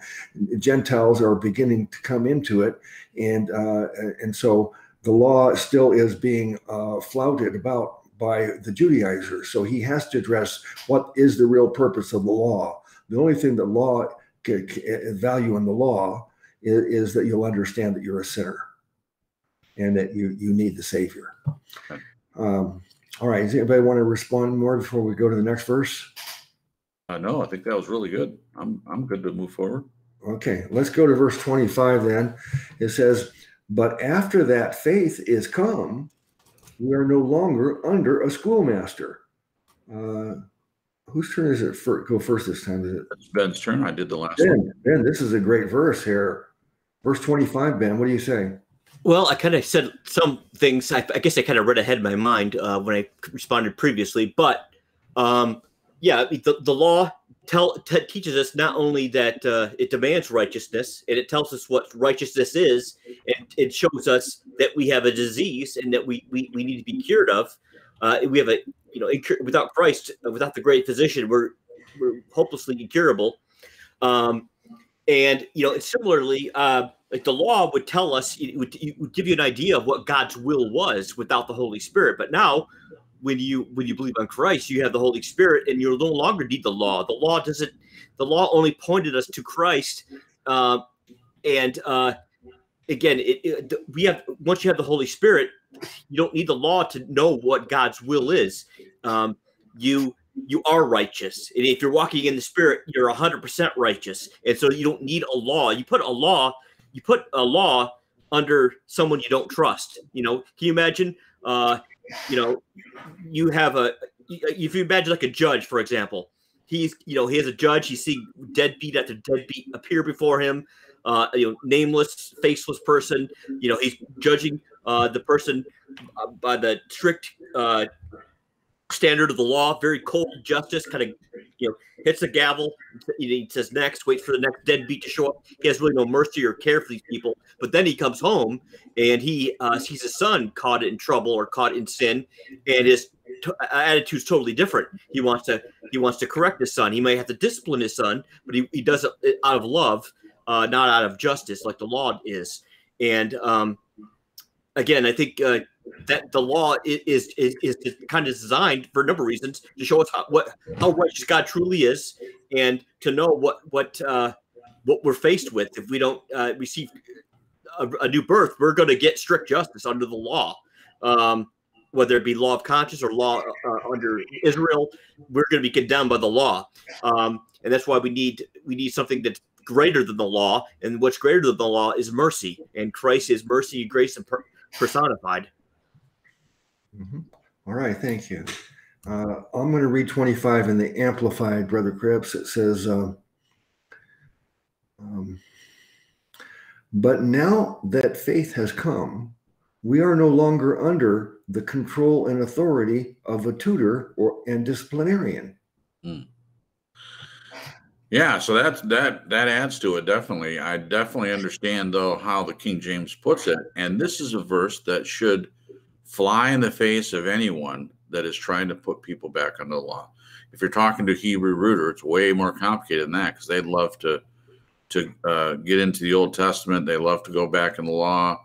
Gentiles are beginning to come into it, and uh, and so the law still is being uh, flouted about by the Judaizers. So he has to address what is the real purpose of the law. The only thing that law can, can value in the law is, is, that you'll understand that you're a sinner and that you you need the Savior. Um, all right. Does anybody want to respond more before we go to the next verse? Uh, no, I think that was really good. I'm I'm good to move forward. Okay, let's go to verse 25 then. It says, But after that faith is come, we are no longer under a schoolmaster. Uh, whose turn is it for go first this time? Is it it's Ben's turn? I did the last ben, one. Ben, this is a great verse here. Verse 25, Ben, what do you say? Well, I kind of said some things. I, I, guess I kind of read ahead in my mind uh, when I responded previously. But um, yeah, the, the law tell t- teaches us not only that uh, it demands righteousness and it tells us what righteousness is and it shows us that we have a disease and that we we, we need to be cured of. Uh, we have a you know without christ uh, without the great physician we're we're hopelessly incurable. Um, and you know similarly uh, like the law would tell us it would, it would give you an idea of what god's will was without the holy spirit. But now when you when you believe on Christ, you have the Holy Spirit, and you no longer need the law. The law doesn't. The law only pointed us to Christ, uh, and uh, again, it, it, we have once you have the Holy Spirit, you don't need the law to know what God's will is. Um, you you are righteous, and if you're walking in the Spirit, you're hundred percent righteous, and so you don't need a law. You put a law, you put a law under someone you don't trust. You know, can you imagine? Uh, you know, you have a if you imagine like a judge, for example, he's you know he has a judge. He's seeing deadbeat after deadbeat appear before him. Uh, you know, nameless, faceless person. You know, he's judging uh, the person uh, by the strict uh, standard of the law, very cold justice, kind of, you know, hits the gavel. He says next, waits for the next deadbeat to show up. He has really no mercy or care for these people. But then he comes home and he uh, sees his son caught in trouble or caught in sin, and his t- attitude's totally different. He wants to he wants to correct his son. He may have to discipline his son, but he, he does it out of love, uh, not out of justice, like the law is. And um, again, I think. Uh, that the law is is, is kind of designed for a number of reasons to show us how, what how righteous God truly is, and to know what what uh, what we're faced with if we don't uh, receive a, a, new birth. We're going to get strict justice under the law, um, whether it be law of conscience or law uh, under Israel. We're going to be condemned by the law, um, and that's why we need we need something that's greater than the law, and what's greater than the law is mercy, and Christ is mercy grace and per- personified. Mm-hmm. All right, thank you. Uh, I'm going to read 25 in the Amplified, Brother Cripps. It says, uh, um, But now that faith has come, we are no longer under the control and authority of a tutor or and disciplinarian. Mm. Yeah, so that's that that adds to it definitely. I definitely understand though how the King James puts it, and this is a verse that should fly in the face of anyone that is trying to put people back under the law. If you're talking to Hebrew rooter, it's way more complicated than that because they'd love to to uh, get into the Old Testament. They love to go back in the law.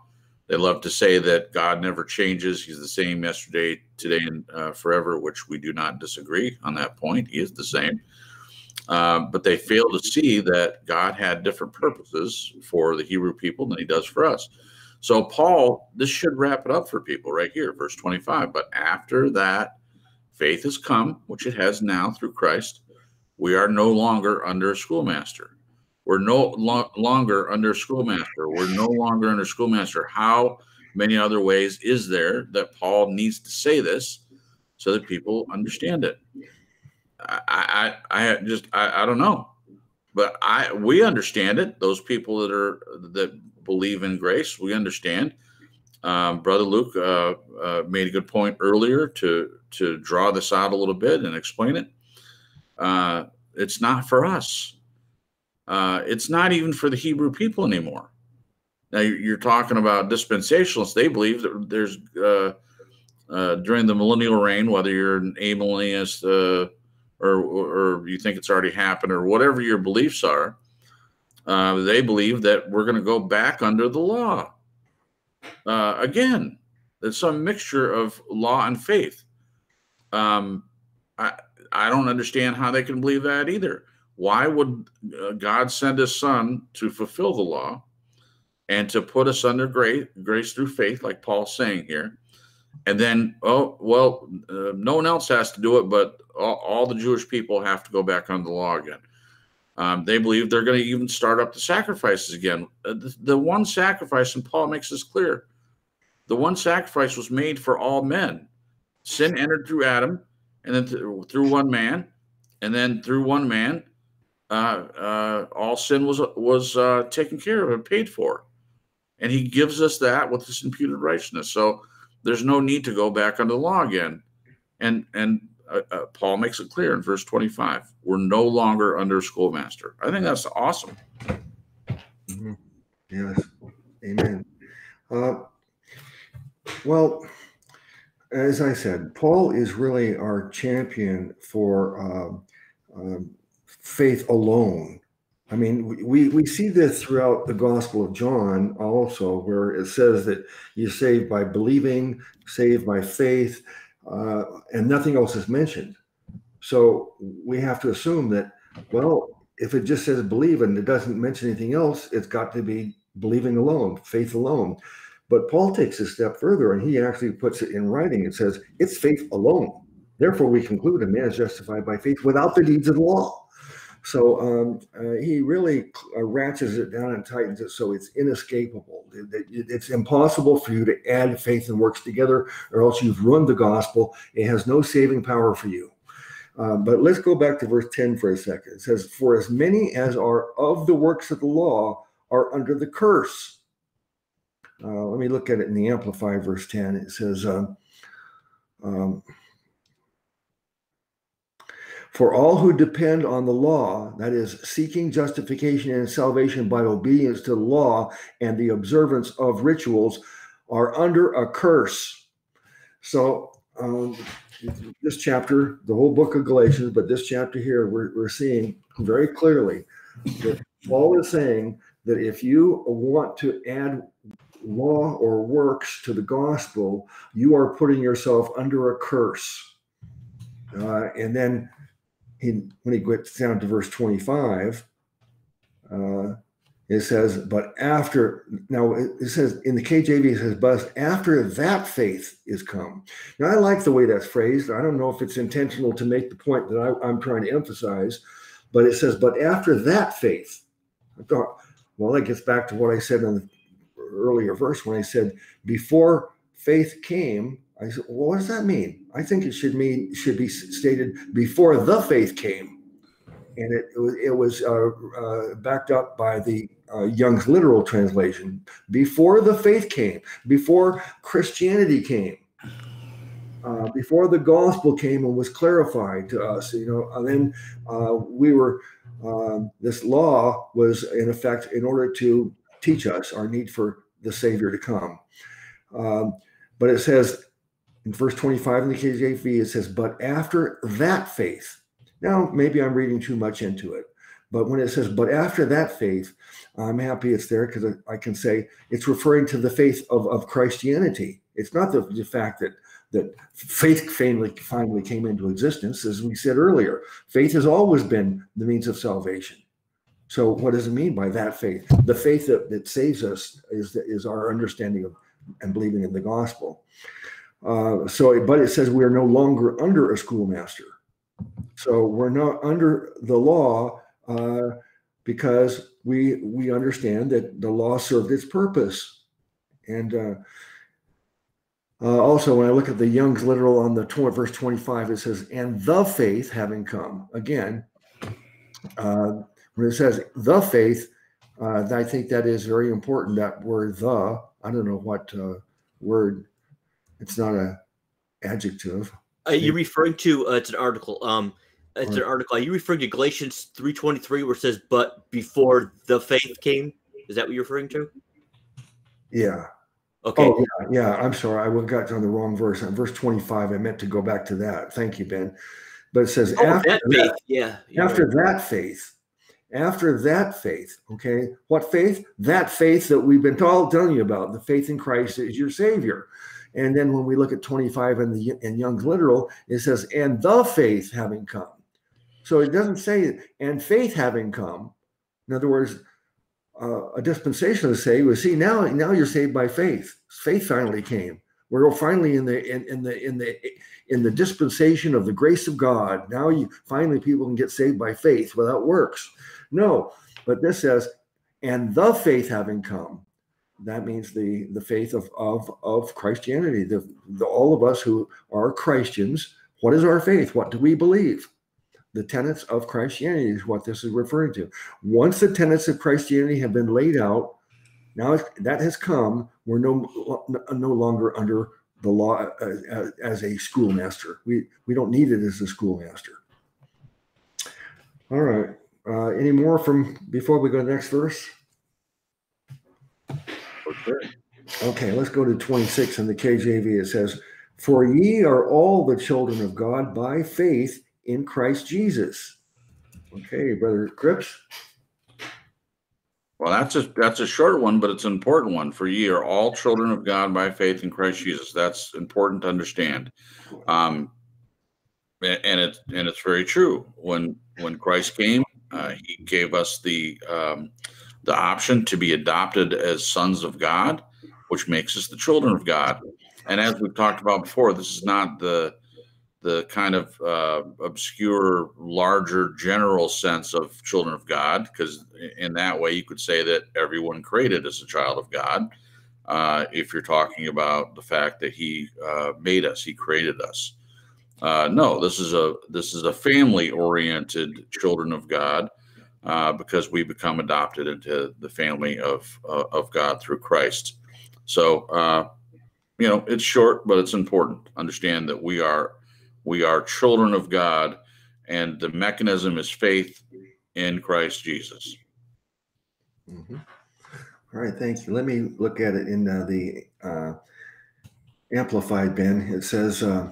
They love to say that God never changes. He's the same yesterday, today, and uh, forever, which we do not disagree on that point. He is the same. Uh, but they fail to see that God had different purposes for the Hebrew people than he does for us. So, Paul, this should wrap it up for people right here, verse 25. But after that, faith has come, which it has now through Christ. We are no longer under a schoolmaster. We're no lo- longer under a schoolmaster. We're no longer under schoolmaster. How many other ways is there that Paul needs to say this so that people understand it? I, I, I just, I, I don't know, but I, we understand it. Those people that are that believe in grace. We understand. Um, Brother Luke uh, uh, made a good point earlier to to draw this out a little bit and explain it. Uh, it's not for us. Uh, it's not even for the Hebrew people anymore. Now you're talking about dispensationalists. They believe that there's uh, uh, during the millennial reign, whether you're an amillennialist or, or you think it's already happened or whatever your beliefs are, uh, they believe that we're going to go back under the law. Uh, again, there's some mixture of law and faith. Um, I, I don't understand how they can believe that either. Why would uh, God send his son to fulfill the law and to put us under grace, grace through faith, like Paul's saying here? And then, oh, well, uh, no one else has to do it, but all, all the Jewish people have to go back under the law again. Um, they believe they're going to even start up the sacrifices again. Uh, the, the, one sacrifice, and Paul makes this clear the one sacrifice was made for all men. Sin entered through Adam, and then th- through one man, and then through one man, uh, uh, all sin was was uh, taken care of and paid for. And he gives us that with this imputed righteousness. So there's no need to go back under the law again. And and uh, uh, Paul makes it clear in verse 25 we're no longer under schoolmaster. I think that's awesome. Mhm. Yes. Amen. Uh, well, as I said, Paul is really our champion for um, um, faith alone. I mean, we- we, we see this throughout the Gospel of John also, where it says that you're saved by believing, saved by faith, uh, and nothing else is mentioned. So we have to assume that, well, if it just says believe and it doesn't mention anything else, it's got to be believing alone, faith alone. But Paul takes a step further and he actually puts it in writing. It says, it's faith alone. Therefore, we conclude a man is justified by faith without the deeds of the law. So um, uh, he really uh, ratchets it down and tightens it so it's inescapable. It- it- It's impossible for you to add faith and works together, or else you've ruined the gospel. It has no saving power for you. Uh, but let's go back to verse 10 for a second. It says, For as many as are of the works of the law are under the curse. Uh, let me look at it in the Amplified, verse 10. It says, um, um, For all who depend on the law, that is, seeking justification and salvation by obedience to the law and the observance of rituals, are under a curse. So, um, this chapter, the whole book of Galatians, but this chapter here, we're, we're seeing very clearly that Paul is saying that if you want to add law or works to the gospel, you are putting yourself under a curse. Uh, and then he, when he gets down to verse 25, uh, it says, but after, now it says in the KJV, it says, but after that faith is come. Now, I like the way that's phrased. I don't know if it's intentional to make the point that I, I'm trying to emphasize, but it says, but after that faith. I thought, well, that gets back to what I said in the earlier verse when I said, before faith came. I said, well, what does that mean? I think it should mean should be stated before the faith came, and it, it was uh, uh, backed up by the uh, Young's literal translation. Before the faith came, before Christianity came, uh, before the gospel came and was clarified to us, you know, and then uh, we were. Um, this law was in effect in order to teach us our need for the Savior to come. Um, but it says in verse 25 in the KJV, it says, but after that faith. Now, maybe I'm reading too much into it, but when it says, but after that faith, I'm happy it's there because I can say it's referring to the faith of, of Christianity. It's not the, the fact that that faith finally, finally came into existence, as we said earlier. Faith has always been the means of salvation. So, what does it mean by that faith? The faith that, that saves us is, is our understanding of and believing in the gospel. Uh, so, but it says we are no longer under a schoolmaster. So we're not under the law uh, because we we understand that the law served its purpose. And uh, uh, also, when I look at the Young's literal on the 20, verse 25, it says, "And the faith having come." Again, uh, when it says the faith, I think that is very important. That word "the," I don't know what word. It's not a adjective. Are you referring to? Uh, it's an article. Um, it's an article. Are you referring to Galatians three twenty three, where it says, "But before the faith came"? Is that what you're referring to? Yeah. Okay. Oh, yeah, yeah. I'm sorry. I got on the wrong verse. On verse 25, I meant to go back to that. Thank you, Ben. But it says Oh, after that that, faith. Yeah. after right. that faith, after that faith, okay, what faith? That faith that we've been all telling you about, the faith in Christ is your Savior. And then when we look at 25 in the in Young's literal, it says, and the faith having come. So it doesn't say, and faith having come. In other words, uh, a dispensationalist say, well, see, now now you're saved by faith. Faith finally came. We're finally in the in, in the in the in the dispensation of the grace of God. Now you finally people can get saved by faith without works. No, but this says, and the faith having come. That means the the faith of of of Christianity. The, the all of us who are Christians. What is our faith? What do we believe? The tenets of Christianity is what this is referring to. Once the tenets of Christianity have been laid out, now that has come. We're no no longer under the law uh, as a schoolmaster. We we don't need it as a schoolmaster. All right. Uh, any more from before we go to the next verse? Okay. Okay, let's go to 26 in the KJV. It says, For ye are all the children of God by faith in Christ Jesus. Okay, Brother Cripps. Well, that's a that's a short one, but it's an important one. For ye are all children of God by faith in Christ Jesus. That's important to understand. Um, and it and it's very true. When when Christ came, uh, he gave us the um, the option to be adopted as sons of God, which makes us the children of God. And as we've talked about before, this is not the the kind of uh, obscure, larger, general sense of children of God, because in that way you could say that everyone created is a child of God. Uh, if you're talking about the fact that He uh, made us, He created us. Uh, no, this is a this is a family-oriented children of God, uh, because we become adopted into the family of uh, of God through Christ. So, uh, you know, it's short, but it's important. Understand that we are we are children of God, and the mechanism is faith in Christ Jesus. Mm-hmm. All right, thank you. Let me look at it in uh, the uh, Amplified, Ben. It says, uh,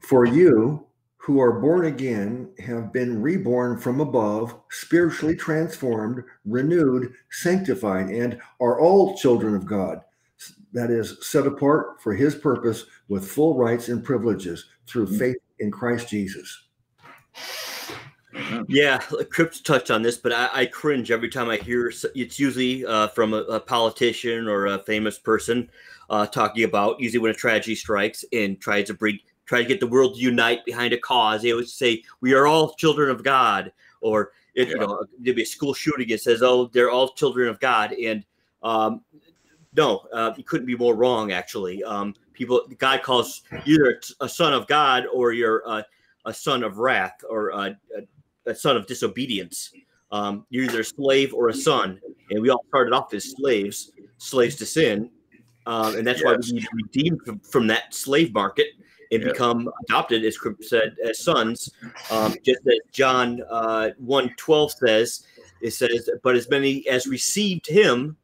For you who are born again have been reborn from above, spiritually transformed, renewed, sanctified, and are all children of God that is set apart for his purpose with full rights and privileges through mm. faith in Christ Jesus. Yeah, Cripps touched on this, but I, I, cringe every time I hear it's usually uh, from a, a, politician or a famous person uh, talking about usually when a tragedy strikes and tries to bring try to get the world to unite behind a cause. They always say we are all children of God, or if yeah. you know there'd be a school shooting, it says oh they're all children of God, and um, no, uh, you couldn't be more wrong. Actually, um, people, God calls either a son of God or you're a, a son of wrath or a, a, son of disobedience. Um, you're either a slave or a son, and we all started off as slaves, slaves to sin, um, and that's yes. why we need to redeem from, from that slave market and become adopted, as said, as sons. Um, just as John uh, one twelve says, it says, "But as many as received him."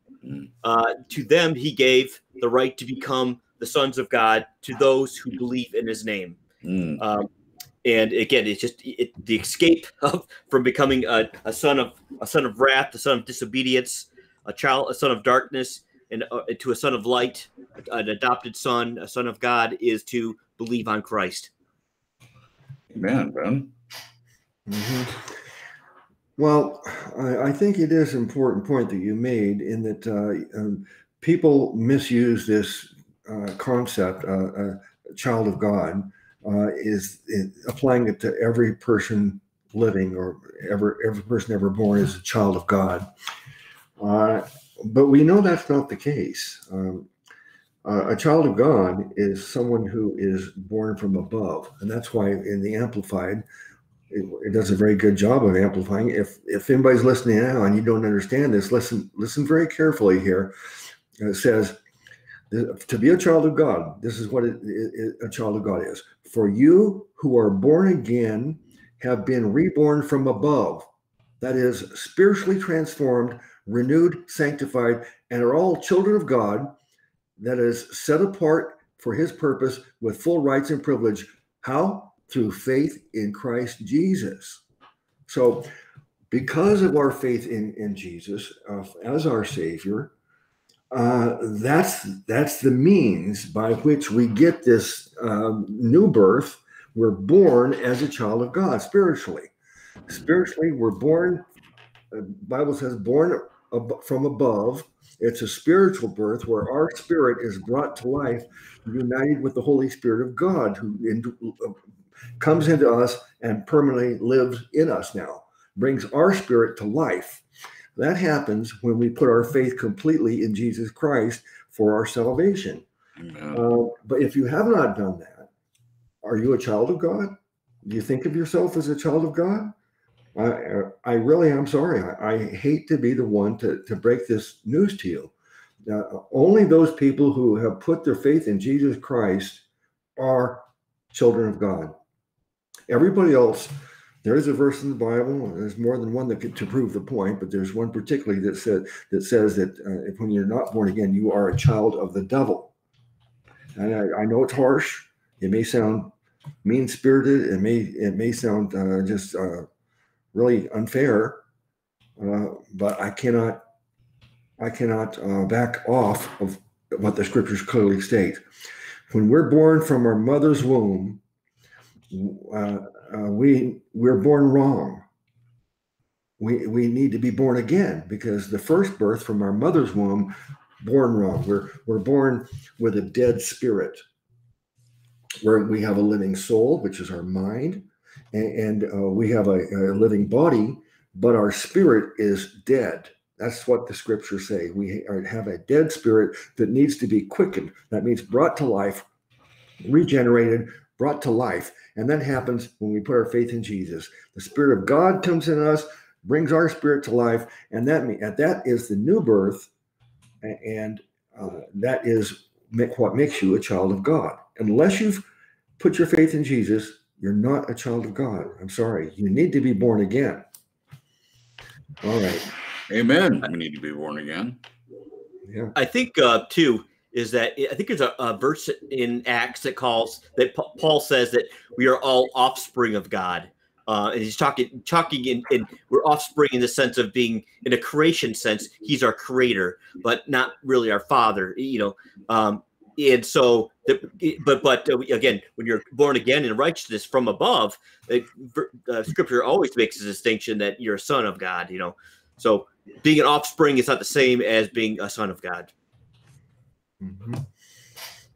Uh, to them, he gave the right to become the sons of God to those who believe in his name. Mm. Um, and again, it's just it, the escape of from becoming a, a, son of a son of wrath, a son of disobedience, a child, a son of darkness, and uh, to a son of light, an adopted son, a son of God, is to believe on Christ. Amen, Ben. Mm-hmm. Well, I, I, think it is an important point that you made in that uh, um, people misuse this uh, concept, uh, uh child of God, uh, is, applying it to every person living or ever every person ever born is a child of God. Uh, but we know that's not the case. Um, a child of God is someone who is born from above, and that's why in the Amplified it, it, does a very good job of amplifying. If if anybody's listening now and you don't understand this, listen listen very carefully here. It says to be a child of God. This is what it, it, a child of God is. For you who are born again have been reborn from above. That is spiritually transformed, renewed, sanctified, and are all children of God. That is set apart for His purpose with full rights and privilege. How? through faith in Christ Jesus. So, because of our faith in, in Jesus uh, as our Savior, uh, that's that's the means by which we get this um, new birth. We're born as a child of God spiritually. Spiritually, we're born. The Bible says, born ab- from above. It's a spiritual birth where our spirit is brought to life, united with the Holy Spirit of God, who in, comes into us and permanently lives in us now, brings our spirit to life. That happens when we put our faith completely in Jesus Christ for our salvation. Uh, but if you have not done that, are you a child of God? Do you think of yourself as a child of God? I, I really am sorry. I, I hate to be the one to, to break this news to you, only those people who have put their faith in Jesus Christ are children of God. Everybody else, there is a verse in the Bible. There's more than one that could, to prove the point, but there's one particularly that said that says that uh, if when you're not born again, you are a child of the devil. And I, I know it's harsh. It may sound mean spirited. It may it may sound uh, just uh, really unfair, uh, but I cannot I cannot uh, back off of what the scriptures clearly state. When we're born from our mother's womb, uh, uh, we we're born wrong. We we need to be born again because the first birth from our mother's womb, born wrong. We're we're born with a dead spirit where we have a living soul, which is our mind, and, and uh, we have a, a, living body, but our spirit is dead. That's what the scriptures say. We have a dead spirit that needs to be quickened. That means brought to life, regenerated, brought to life. And that happens when we put our faith in Jesus. The Spirit of God comes in us, brings our spirit to life, and that and that is the new birth, and uh, that is what makes you a child of God unless you've put your faith in Jesus, you're not a child of God. I'm sorry. You need to be born again. All right. Amen. We need to be born again. Yeah. I think uh, too is that I think there's a, a, verse in Acts that calls that Paul says that we are all offspring of God. Uh, and he's talking talking in, in we're offspring in the sense of being in a creation sense. He's our creator, but not really our father. You know, um, and so the, but but uh, again when you're born again in righteousness from above the, uh, scripture always makes a distinction that you're a son of god you know? So being an offspring is not the same as being a son of god. Mm-hmm.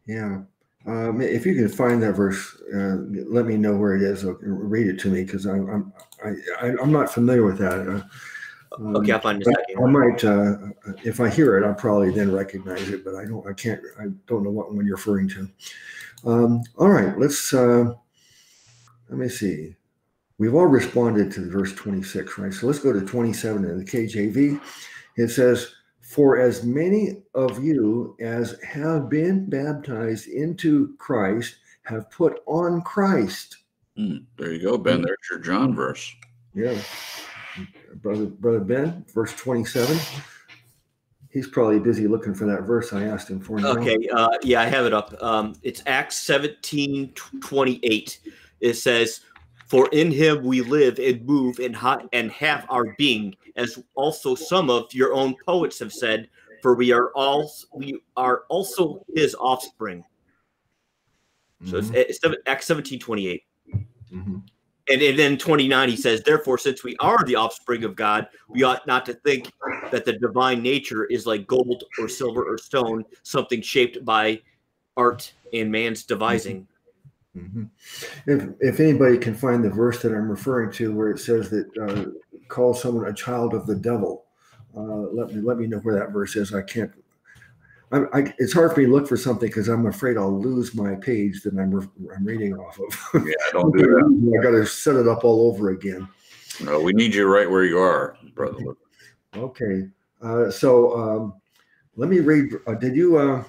yeah. Um, if you can find that verse uh, let me know where it is read it to me because I'm, I'm I, I, am not familiar with that uh, um, okay, I'll find it. I might, uh, if I hear it, I'll probably then recognize it, but I don't, I can't, I don't know what one you're referring to. Um, all right, let's, uh, let me see. We've all responded to verse 26, right? So let's go to 27 in the KJV. It says, For as many of you as have been baptized into Christ have put on Christ. Mm, there you go, Ben. There's your John verse. Yeah brother brother Ben, verse 27. He's probably busy looking for that verse I asked him for. Now. Okay, uh, yeah, I have it up. Um, it's Acts 17 28. It says, For in him we live and move and, ha- and have our being, as also some of your own poets have said, for we are all we are also his offspring. So mm-hmm. it's, it's Acts 17 28. Mm-hmm. And, and then 29, he says, Therefore, since we are the offspring of God, we ought not to think that the divine nature is like gold or silver or stone, something shaped by art and man's devising. Mm-hmm. If, if anybody can find the verse that I'm referring to where it says that uh, call someone a child of the devil, uh, let me let me know where that verse is. I can't I, I, it's hard for me to look for something because I'm afraid I'll lose my page that I'm, re- I'm reading off of. yeah, don't do that. I got to set it up all over again. No, we need you right where you are, brother. Okay. Uh, so um, let me read. Uh, did you? Uh,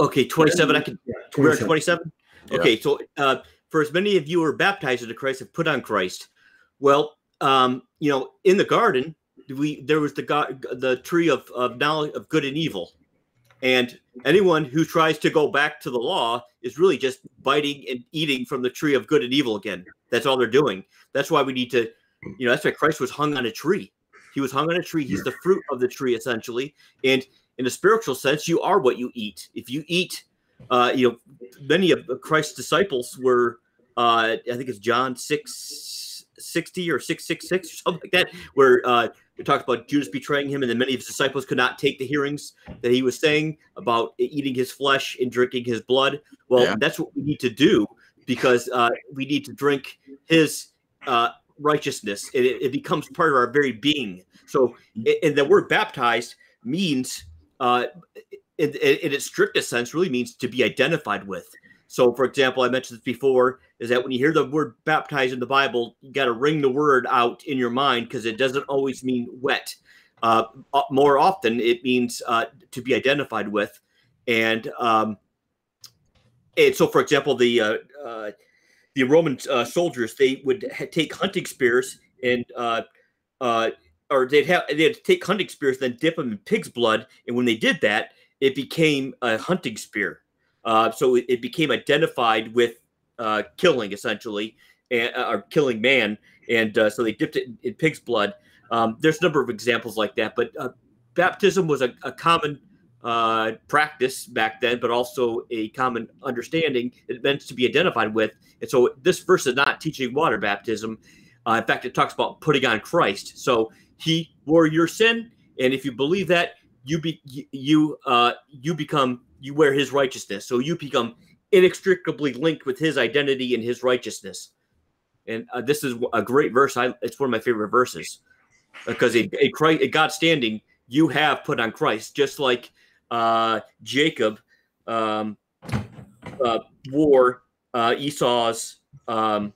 okay, 27. I can. Yeah, 27. 27? Yeah. Okay, so uh, for as many of you who are baptized into Christ have put on Christ. Well, um, you know, in the garden, we there was the God, the tree of, of knowledge of good and evil and anyone who tries to go back to the law is really just biting and eating from the tree of good and evil again. That's all they're doing. That's why we need to, you know, that's why Christ was hung on a tree. He was hung on a tree. He's the fruit of the tree, essentially. And in a spiritual sense, you are what you eat. If you eat, uh, you know, many of Christ's disciples were, uh, I think it's John 6 60 or 666 or something like that, where uh, we talked about Judas betraying him, and then many of his disciples could not take the hearings that he was saying about eating his flesh and drinking his blood. Well, yeah. that's what we need to do because uh, we need to drink his uh, righteousness. It, it, becomes part of our very being. So, and the word baptized means, uh, in, in its strictest sense, really means to be identified with. So, for example, I mentioned this before is that when you hear the word baptized in the Bible, you got to ring the word out in your mind because it doesn't always mean wet. Uh, more often, it means uh, to be identified with, and um, and so, for example, the uh, uh, the Roman uh, soldiers they would take hunting spears and uh, uh, or they'd have they'd take hunting spears, then dip them in pig's blood, and when they did that, it became a hunting spear. Uh, so it, it became identified with uh, killing essentially, and, or killing man, and uh, so they dipped it in, in pig's blood. Um, there's a number of examples like that, but uh, baptism was a, a common uh, practice back then, but also a common understanding it meant to be identified with. And so this verse is not teaching water baptism. In fact, it talks about putting on Christ. So he wore your sin, and if you believe that, you be you uh, you become you wear his righteousness. So you become inextricably linked with his identity and his righteousness. And uh, this is a great verse. I, it's one of my favorite verses because a, a Christ, God standing, you have put on Christ, just like uh, Jacob um, uh, wore uh, Esau's um,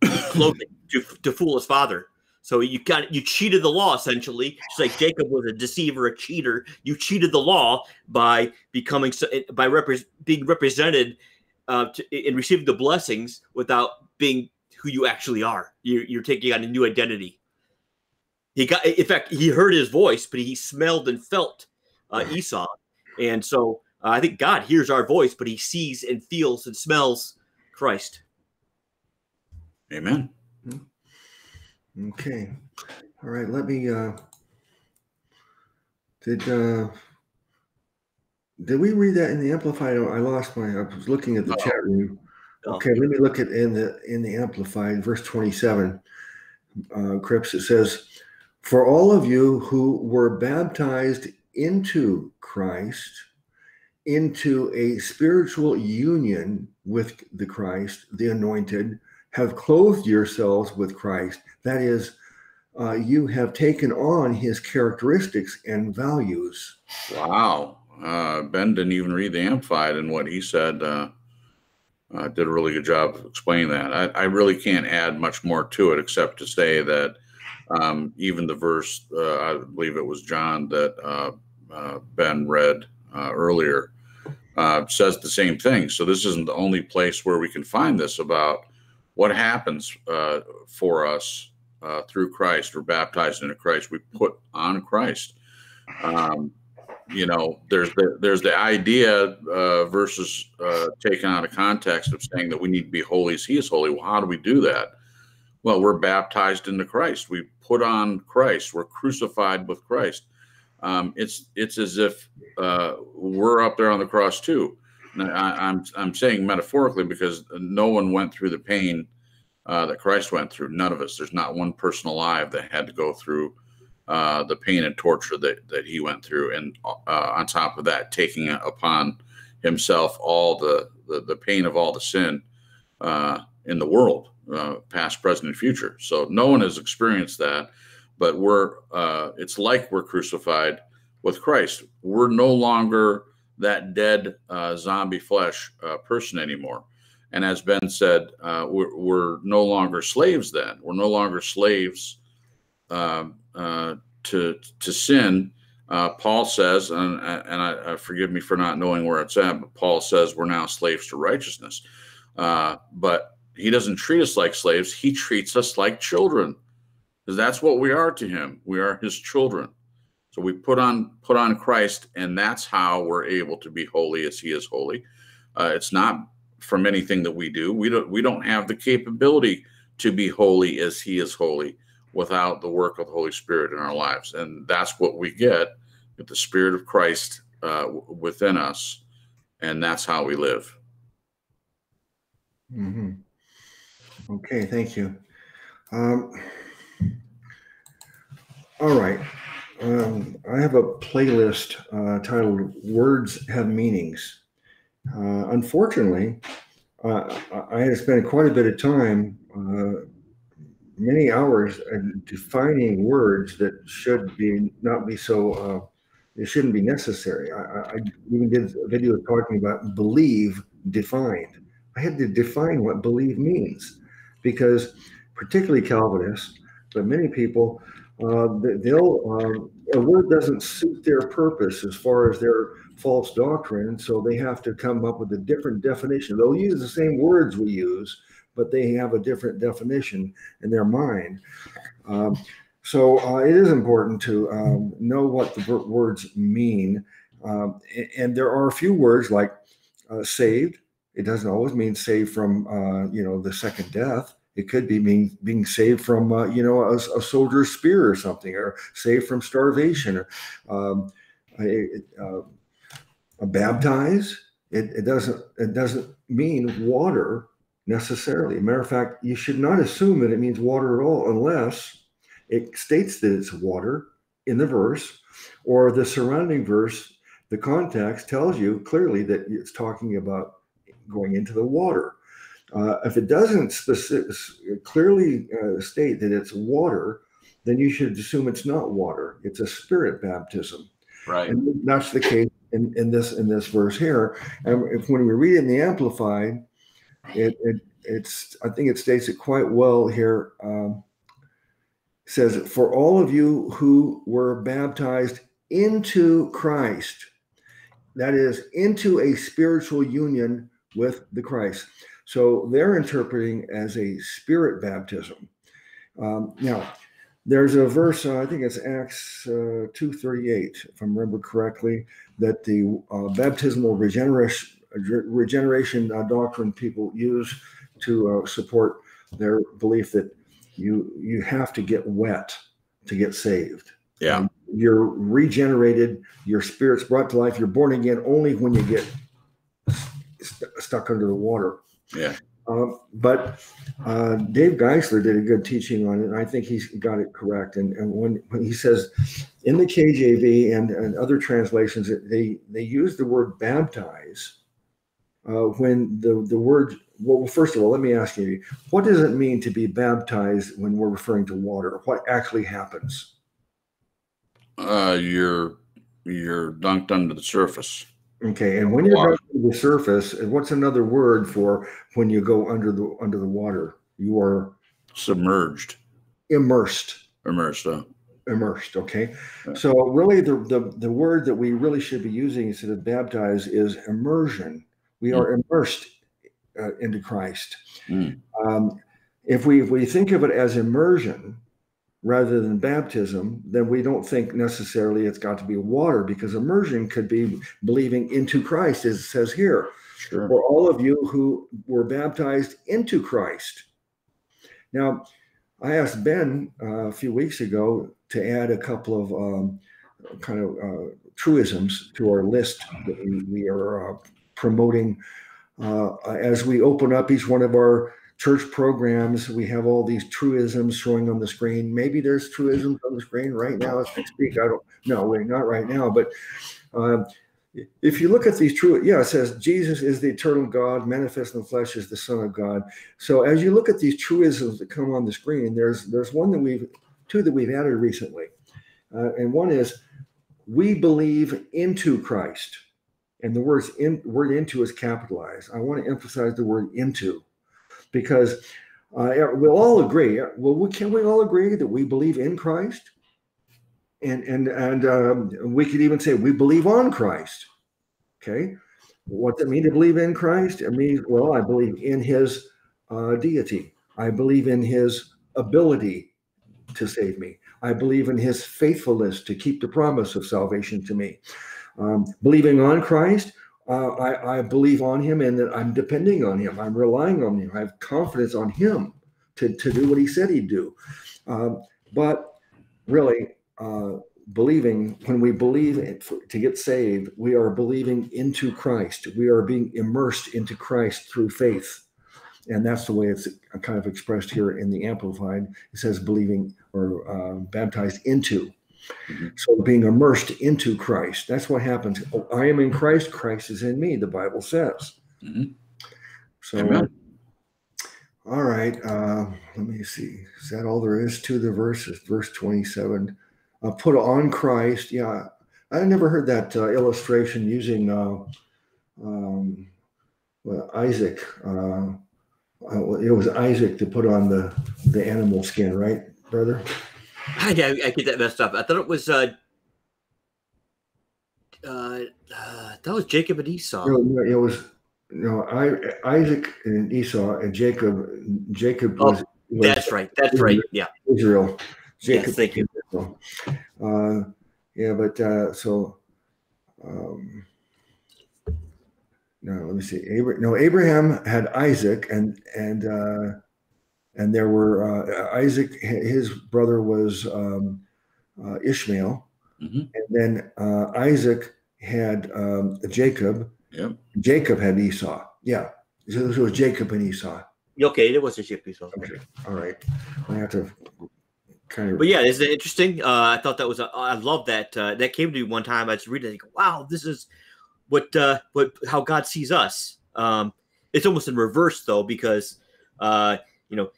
clothing to, to fool his father. So you got you cheated the law essentially. It's like Jacob was a deceiver, a cheater. You cheated the law by becoming by repre- being represented uh, to, in receiving the blessings without being who you actually are. You're, you're taking on a new identity. He got, in fact, he heard his voice, but he smelled and felt uh, Esau, and so uh, I think God hears our voice, but He sees and feels and smells Christ. Amen. Okay. All right. Let me. Uh, did uh, did we read that in the amplified? I lost my. I was looking at the oh. chat room. Okay. Let me look at in the in the amplified verse twenty seven. Uh, Cripps. It says, "For all of you who were baptized into Christ." into a spiritual union with the Christ, the anointed, have clothed yourselves with Christ. That is, uh, you have taken on his characteristics and values. Wow. Uh, ben didn't even read the Amplified, and what he said uh, uh, did a really good job of explaining that. I, I, really can't add much more to it except to say that um, even the verse, uh, I believe it was John that uh, Ben read earlier, says the same thing. So this isn't the only place where we can find this about what happens uh, for us uh, through Christ. We're baptized into Christ. We put on Christ. Um, you know, there's the there's the idea uh, versus taken out of context of saying that we need to be holy as He is holy. Well, how do we do that? Well, we're baptized into Christ. We put on Christ. We're crucified with Christ. Um, it's it's as if uh, we're up there on the cross too. I, am I'm, I'm saying metaphorically because no one went through the pain uh, that Christ went through. None of us. There's not one person alive that had to go through uh, the pain and torture that that he went through, and uh, on top of that, taking upon himself all the the, the pain of all the sin uh, in the world, uh, past, present, and future. So no one has experienced that, but we're uh, it's like we're crucified with Christ. We're no longer that dead uh, zombie flesh uh, person anymore. And as Ben said, uh, we're, we're, no longer slaves then. We're no longer slaves um, uh, to, to sin. Uh, Paul says, and, and I, uh, forgive me for not knowing where it's at, but Paul says we're now slaves to righteousness. but he doesn't treat us like slaves, he treats us like children because that's what we are to him. We are his children. So we put on put on Christ, and that's how we're able to be holy as He is holy. Uh, it's not from anything that we do. We don't we don't have the capability to be holy as He is holy without the work of the Holy Spirit in our lives, and that's what we get with the Spirit of Christ uh, within us, and that's how we live. Mm-hmm. Okay, thank you. Um, all right. Um, I have a playlist uh, titled Words Have Meanings. Uh, unfortunately, uh, I had to spend quite a bit of time, uh, many hours, defining words that should be not be so, uh, it shouldn't be necessary. I, I, even did a video talking about believe defined. I had to define what believe means because, particularly Calvinists, but many people, uh, they'll um, a word doesn't suit their purpose as far as their false doctrine, so they have to come up with a different definition. They'll use the same words we use, but they have a different definition in their mind. Um, so uh, it is important to um, know what the words mean. Um, and there are a few words like uh, saved. It doesn't always mean saved from, uh, you know, the second death. It could be mean, being saved from, uh, you know, a, a, soldier's spear or something, or saved from starvation, or um, a, a, a baptize. It, it, doesn't. It doesn't mean water necessarily. matter of fact, you should not assume that it means water at all, unless it states that it's water in the verse, or the surrounding verse. The context tells you clearly that it's talking about going into the water. Uh, if it doesn't clearly uh, state that it's water, then you should assume it's not water. It's a spirit baptism. Right. And that's the case in, in this in this verse here. And if when we read it in the Amplified, it, it it's I think it states it quite well here. Um, says for all of you who were baptized into Christ, that is into a spiritual union with the Christ. So they're interpreting as a spirit baptism. Um, now, there's a verse, uh, I think it's Acts uh, 2.38, if I remember correctly, that the uh, baptismal regeneration, regeneration uh, doctrine people use to uh, support their belief that you you have to get wet to get saved. Yeah. Um, you're regenerated, your spirit's brought to life, you're born again only when you get st- stuck under the water. Yeah. Um, but uh, Dave Geisler did a good teaching on it, and I think he's got it correct. And, and when, when he says in the KJV and, and other translations, they they use the word baptize uh, when the the word well, first of all, let me ask you, what does it mean to be baptized when we're referring to water? What actually happens? Uh, you're you're dunked under the surface. Okay, and when you're under the surface, what's another word for when you go under the under the water? You are submerged, immersed, immersed. Uh. Immersed. Okay, so really, the, the the word that we really should be using instead of baptize is immersion. We mm. are immersed uh, into Christ. Mm. Um, if we if we think of it as immersion, rather than baptism, then we don't think necessarily it's got to be water because immersion could be believing into Christ, as it says here. Sure. For all of you who were baptized into Christ. Now, I asked Ben uh, a few weeks ago to add a couple of um, kind of uh, truisms to our list that we, we are uh, promoting uh, as we open up each one of our church programs, we have all these truisms showing on the screen. Maybe there's truisms on the screen right now as we speak. I don't know. We're not right now, but um, if you look at these true, yeah, it says Jesus is the eternal God, manifest in the flesh is the Son of God. So as you look at these truisms that come on the screen, there's there's one that we've two that we've added recently, uh, and one is we believe into Christ, and the words in word into is capitalized. I want to emphasize the word into because uh, we'll all agree. Well, we, can we all agree that we believe in Christ? And and and um, we could even say we believe on Christ. Okay, what does it mean to believe in Christ? It means well, I believe in His uh, deity. I believe in His ability to save me. I believe in His faithfulness to keep the promise of salvation to me. Um, believing on Christ, uh, I, I, believe on him and that I'm depending on him. I'm relying on him. I have confidence on him to, to do what he said he'd do. Um, but really, uh, believing, when we believe for, to get saved, we are believing into Christ. We are being immersed into Christ through faith. And that's the way it's kind of expressed here in the Amplified. It says believing or uh, baptized into. Mm-hmm. So being immersed into Christ, that's what happens. Oh, I am in Christ, Christ is in me, the Bible says. Mm-hmm. So, Amen. all right, uh, let me see. Is that all there is to the verses? Verse 27. Uh, put on Christ. Yeah, I never heard that uh, illustration using uh, um, well, Isaac. Uh, uh, it was Isaac to put on the, the animal skin, right, brother? I, I, get that messed up. I thought it was uh, uh, uh that was Jacob and Esau. No, it was no I, Isaac and Esau and Jacob. Jacob oh, was, was that's right. That's Israel, right. Yeah, Israel. Jacob. Yes, thank you. Uh, yeah, but uh, so. Um, no, let me see. Abra- no, Abraham had Isaac, and and uh, and there were uh, Isaac. His brother was um, uh, Ishmael, mm-hmm. and then uh, Isaac had um, Jacob. Yep. Jacob had Esau. Yeah, so it was Jacob and Esau. Okay, it was a ship Esau. Okay, all right. I have to kind of. But yeah, isn't it interesting? Uh, I thought that was. A, I love that. Uh, that came to me one time. I was reading. it. wow, this is what uh, what how God sees us. Um, it's almost in reverse though, because uh, you know,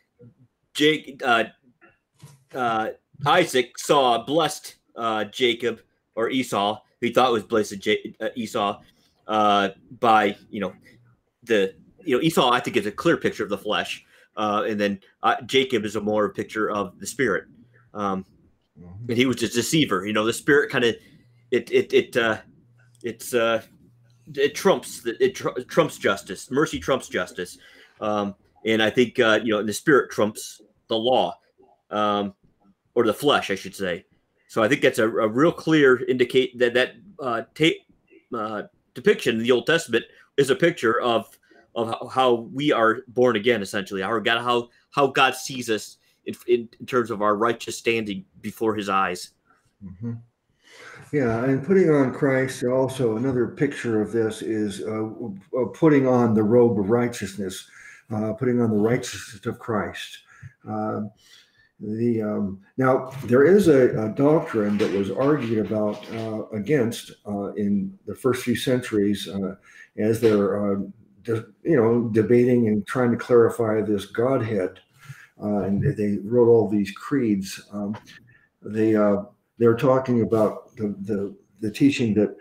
Jake uh, uh, Isaac saw blessed uh, Jacob or Esau, who he thought was blessed J- uh, Esau, uh, by you know the you know Esau. I think is a clear picture of the flesh, uh, and then uh, Jacob is a more picture of the spirit. Um, mm-hmm. and he was a deceiver. You know, the spirit kind of it it it uh, it's uh, it trumps it tr- trumps justice. Mercy trumps justice, um, and I think uh, you know the spirit trumps the law, um, or the flesh, I should say. So I think that's a, a real clear indicate that that uh, uh, depiction in the Old Testament is a picture of of how we are born again, essentially. How God how how God sees us in, in, in terms of our righteous standing before His eyes. Mm-hmm. Yeah, and putting on Christ, also another picture of this is uh, uh, putting on the robe of righteousness, uh, putting on the righteousness of Christ. Uh, the um, now there is a, a, doctrine that was argued about uh, against uh, in the first few centuries as they're de- you know debating and trying to clarify this Godhead, and they wrote all these creeds. Um, they they're talking about the, the, the teaching that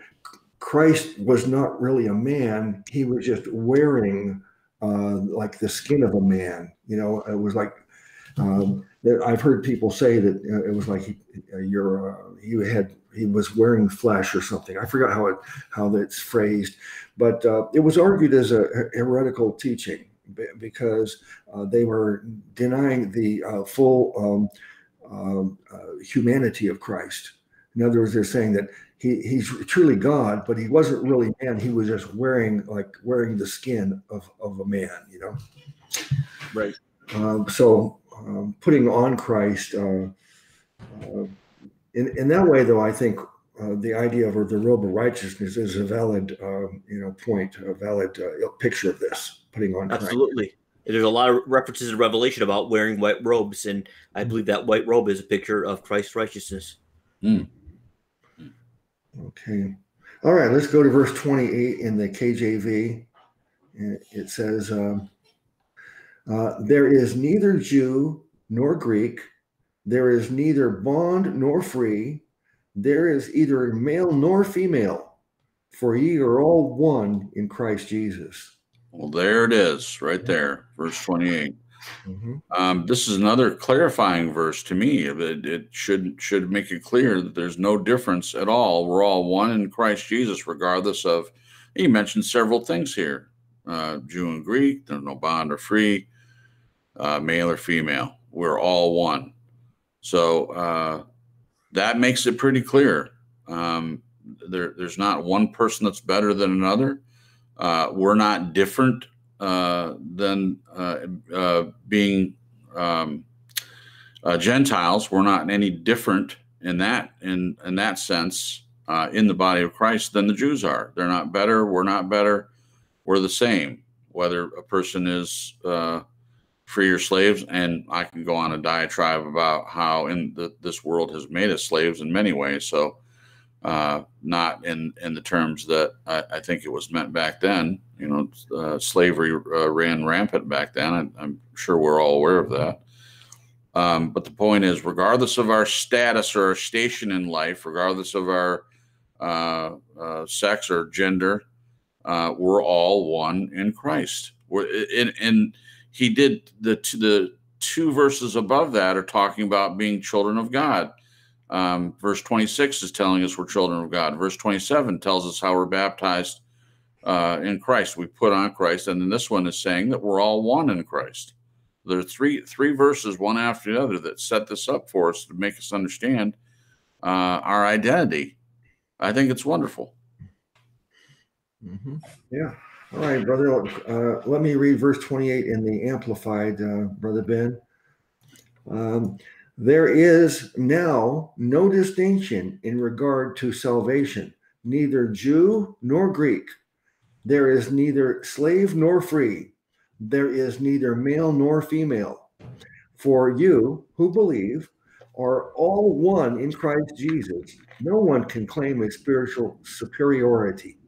Christ was not really a man; he was just wearing uh, like the skin of a man. You know, it was like um, I've heard people say that uh, it was like he, uh, you're uh, he had he was wearing flesh or something. I forgot how it how that's phrased, but uh, it was argued as a heretical teaching because uh, they were denying the uh, full um, um, uh, humanity of Christ. In other words, they're saying that he, he's truly God, but he wasn't really man. He was just wearing like wearing the skin of, of a man, you know? Right. Um, so um, putting on Christ, uh, uh, in, in that way, though, I think uh, the idea of the robe of righteousness is a valid, um, you know, point, a valid uh, picture of this, putting on Absolutely. Christ. There's a lot of references in Revelation about wearing white robes, and I believe that white robe is a picture of Christ's righteousness. Mm. Okay. All right, let's go to verse 28 in the KJV. It says, um, uh, There is neither Jew nor Greek, there is neither bond nor free, there is either male nor female, for ye are all one in Christ Jesus. Well, there it is, right there, verse 28. Mm-hmm. Um, this is another clarifying verse to me. It, it, should should make it clear that there's no difference at all. We're all one in Christ Jesus, regardless of. He mentioned several things here: uh, Jew and Greek. There's no bond or free, uh, male or female. We're all one. So uh, that makes it pretty clear. Um, there, there's not one person that's better than another. Uh, we're not different uh, than uh, uh, being um, uh, Gentiles. We're not any different in that in in that sense in the body of Christ than the Jews are. They're not better. We're not better. We're the same. Whether a person is free or slaves, and I can go on a diatribe about how in the, this world has made us slaves in many ways. So uh, not in in the terms that I, I, think it was meant back then. You know, uh, slavery uh, ran rampant back then. I, am sure we're all aware of that. Um, but the point is, regardless of our status or our station in life, regardless of our uh, uh, sex or gender, uh, we're all one in Christ. We're in, in he did the the two verses above that are talking about being children of God. Um, verse 26 is telling us we're children of God. Verse 27 tells us how we're baptized uh, in Christ. We put on Christ, and then this one is saying that we're all one in Christ. There are three three verses, one after the other, that set this up for us to make us understand uh, our identity. I think it's wonderful. Mm-hmm. Yeah. All right, brother. Uh, let me read verse 28 in the Amplified, uh, Brother Ben. Um, there is now no distinction in regard to salvation, neither Jew nor Greek. There is neither slave nor free. There is neither male nor female. For you who believe are all one in Christ Jesus. No one can claim a spiritual superiority.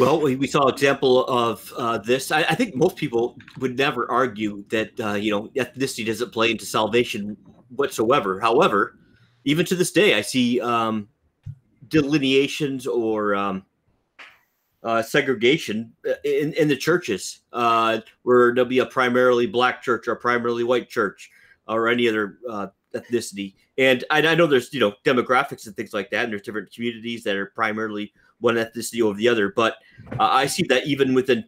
Well, we, we saw an example of uh, this. I, I, think most people would never argue that uh, you know ethnicity doesn't play into salvation whatsoever. However, even to this day, I see um, delineations or um, uh, segregation uh, in, in the churches, uh, where there'll be a primarily black church or primarily white church or any other uh, ethnicity. And I, I know there's you know demographics and things like that, and there's different communities that are primarily one ethnicity over the other. But uh, I see that even within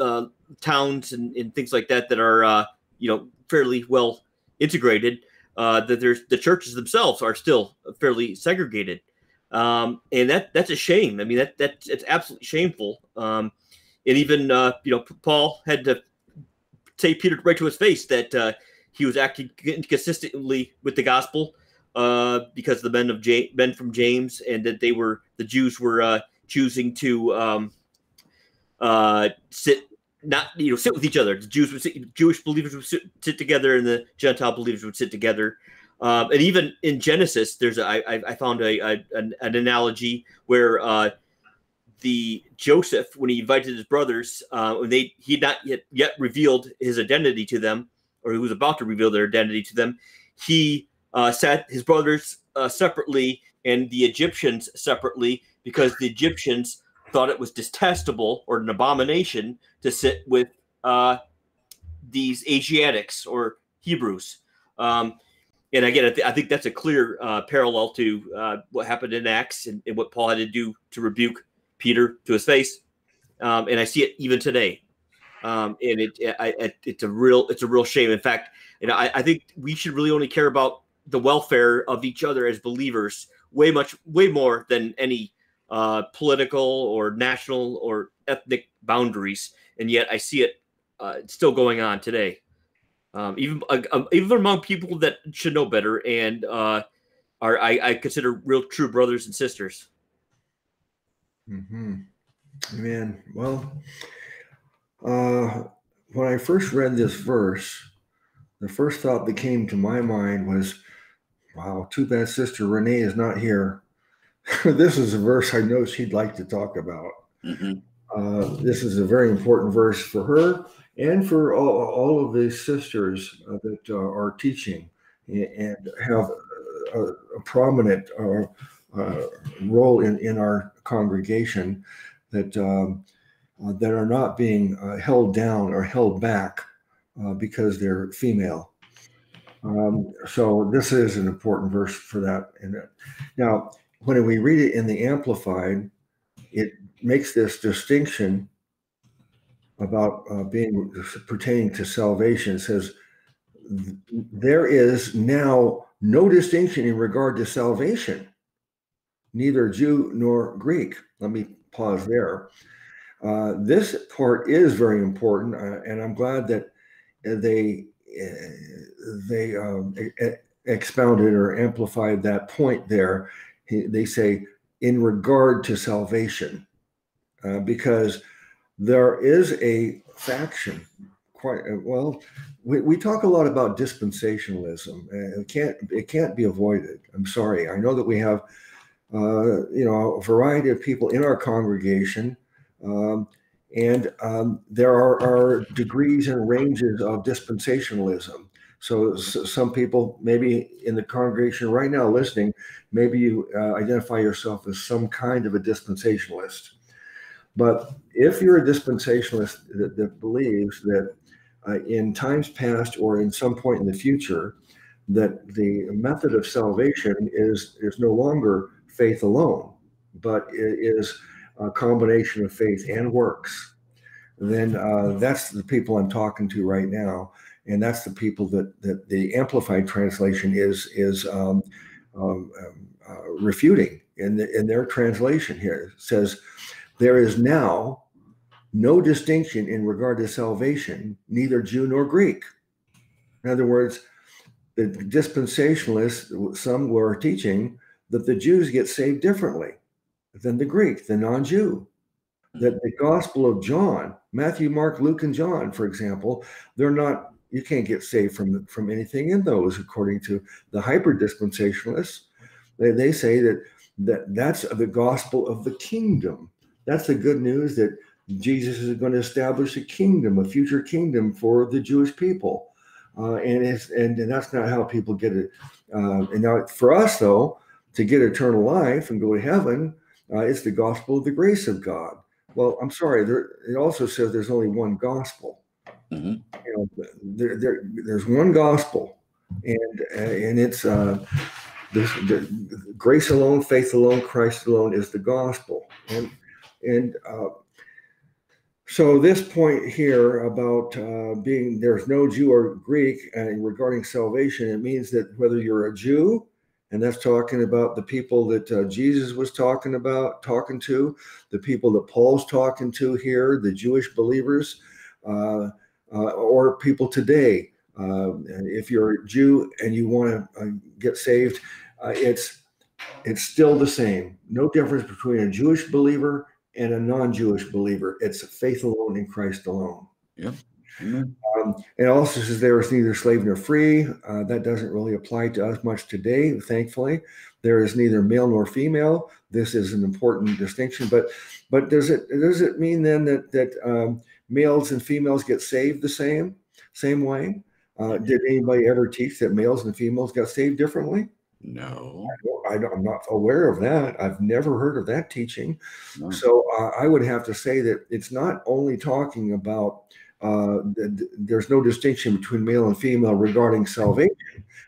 uh, towns and, and, things like that that are uh, you know fairly well integrated, uh, that there's the churches themselves are still fairly segregated, um, and that that's a shame. I mean that that it's absolutely shameful. Um, and even uh, you know Paul had to say Peter right to his face that uh, he was acting consistently with the gospel. Uh, because the men of men from James, and that they were the Jews were uh, choosing to um, uh, sit not you know sit with each other. The Jews would sit, Jewish believers would sit, sit, together, and the Gentile believers would sit together. Um, and even in Genesis, there's a, I, I found a, a an, an, analogy where uh, the Joseph, when he invited his brothers, uh, when they he had not yet yet revealed his identity to them, or he was about to reveal their identity to them, he uh, sat his brothers uh, separately and the Egyptians separately because the Egyptians thought it was detestable or an abomination to sit with uh, these Asiatics or Hebrews. Um, and again, I, th- I, think that's a clear uh, parallel to uh, what happened in Acts and, and, what Paul had to do to rebuke Peter to his face. Um, and I see it even today. Um, and it, I, it, it's a real, it's a real shame. In fact, I, I think we should really only care about the welfare of each other as believers way much, way more than any uh, political or national or ethnic boundaries, and yet I see it uh, still going on today. Um, even uh, um, even among people that should know better and uh, are I, I, consider real true brothers and sisters. Hmm. Man, well, uh, when I first read this verse, the first thought that came to my mind was, "Wow, too bad Sister Renee is not here." this is a verse I know she'd like to talk about. Mm-hmm. Uh, this is a very important verse for her and for all, all of the sisters uh, that uh, are teaching and have a, a prominent uh, uh, role in, in our congregation that um, uh, that are not being held down or held back because they're female. Um, so this is an important verse for that. Now, when we read it in the Amplified, it makes this distinction about uh, being pertaining to salvation. It says, There is now no distinction in regard to salvation, neither Jew nor Greek. Let me pause there. Uh, this part is very important, uh, and I'm glad that they uh, they um, expounded or amplified that point there they say in regard to salvation, uh, because there is a faction. Quite uh, well, we, we talk a lot about dispensationalism. And it can't it can't be avoided. I'm sorry. I know that we have uh, you know a variety of people in our congregation. Um, and um, there are, are, degrees and ranges of dispensationalism. So, so, some people, maybe in the congregation right now listening, maybe you uh, identify yourself as some kind of a dispensationalist. But if you're a dispensationalist that, that believes that uh, in times past or in some point in the future that the method of salvation is is no longer faith alone, but it is a combination of faith and works. Then uh, that's the people I'm talking to right now, and that's the people that that the amplified translation is is um, um, uh, refuting in the, in their translation here. It says there is now no distinction in regard to salvation, neither Jew nor Greek. In other words, the dispensationalists, some were teaching that the Jews get saved differently than the Greek, the non Jew. That the Gospel of John, Matthew, Mark, Luke, and John, for example, they're not, you can't get saved from, from anything in those, according to the hyper dispensationalists. They, they say that, that that's the gospel of the kingdom. That's the good news that Jesus is going to establish a kingdom, a future kingdom for the Jewish people. Uh, and it's and, and, that's not how people get it. Uh, and now for us though, to get eternal life and go to heaven, uh, it's the gospel of the grace of God. Well, I'm sorry. There, it also says there's only one gospel. Mm-hmm. You know, there, there, there's one gospel, and and it's uh, this, the, grace alone, faith alone, Christ alone is the gospel, and and uh, so this point here about uh, being there's no Jew or Greek and regarding salvation, it means that whether you're a Jew, and that's talking about the people that uh, Jesus was talking about, talking to, the people that Paul's talking to here, the Jewish believers, uh, uh or people today. Uh, if you're a Jew and you want to uh, get saved, it's it's still the same. No difference between a Jewish believer and a non-Jewish believer. It's faith alone in Christ alone. Yeah. Um, it also says there is neither slave nor free. Uh, that doesn't really apply to us much today, thankfully. There is neither male nor female. This is an important distinction. But but does it does it mean then that that um, males and females get saved the same same way? Uh, did anybody ever teach that males and females got saved differently? No, I am not aware of that. I've never heard of that teaching. No. So uh, I would have to say that it's not only talking about uh, th- there's no distinction between male and female regarding salvation.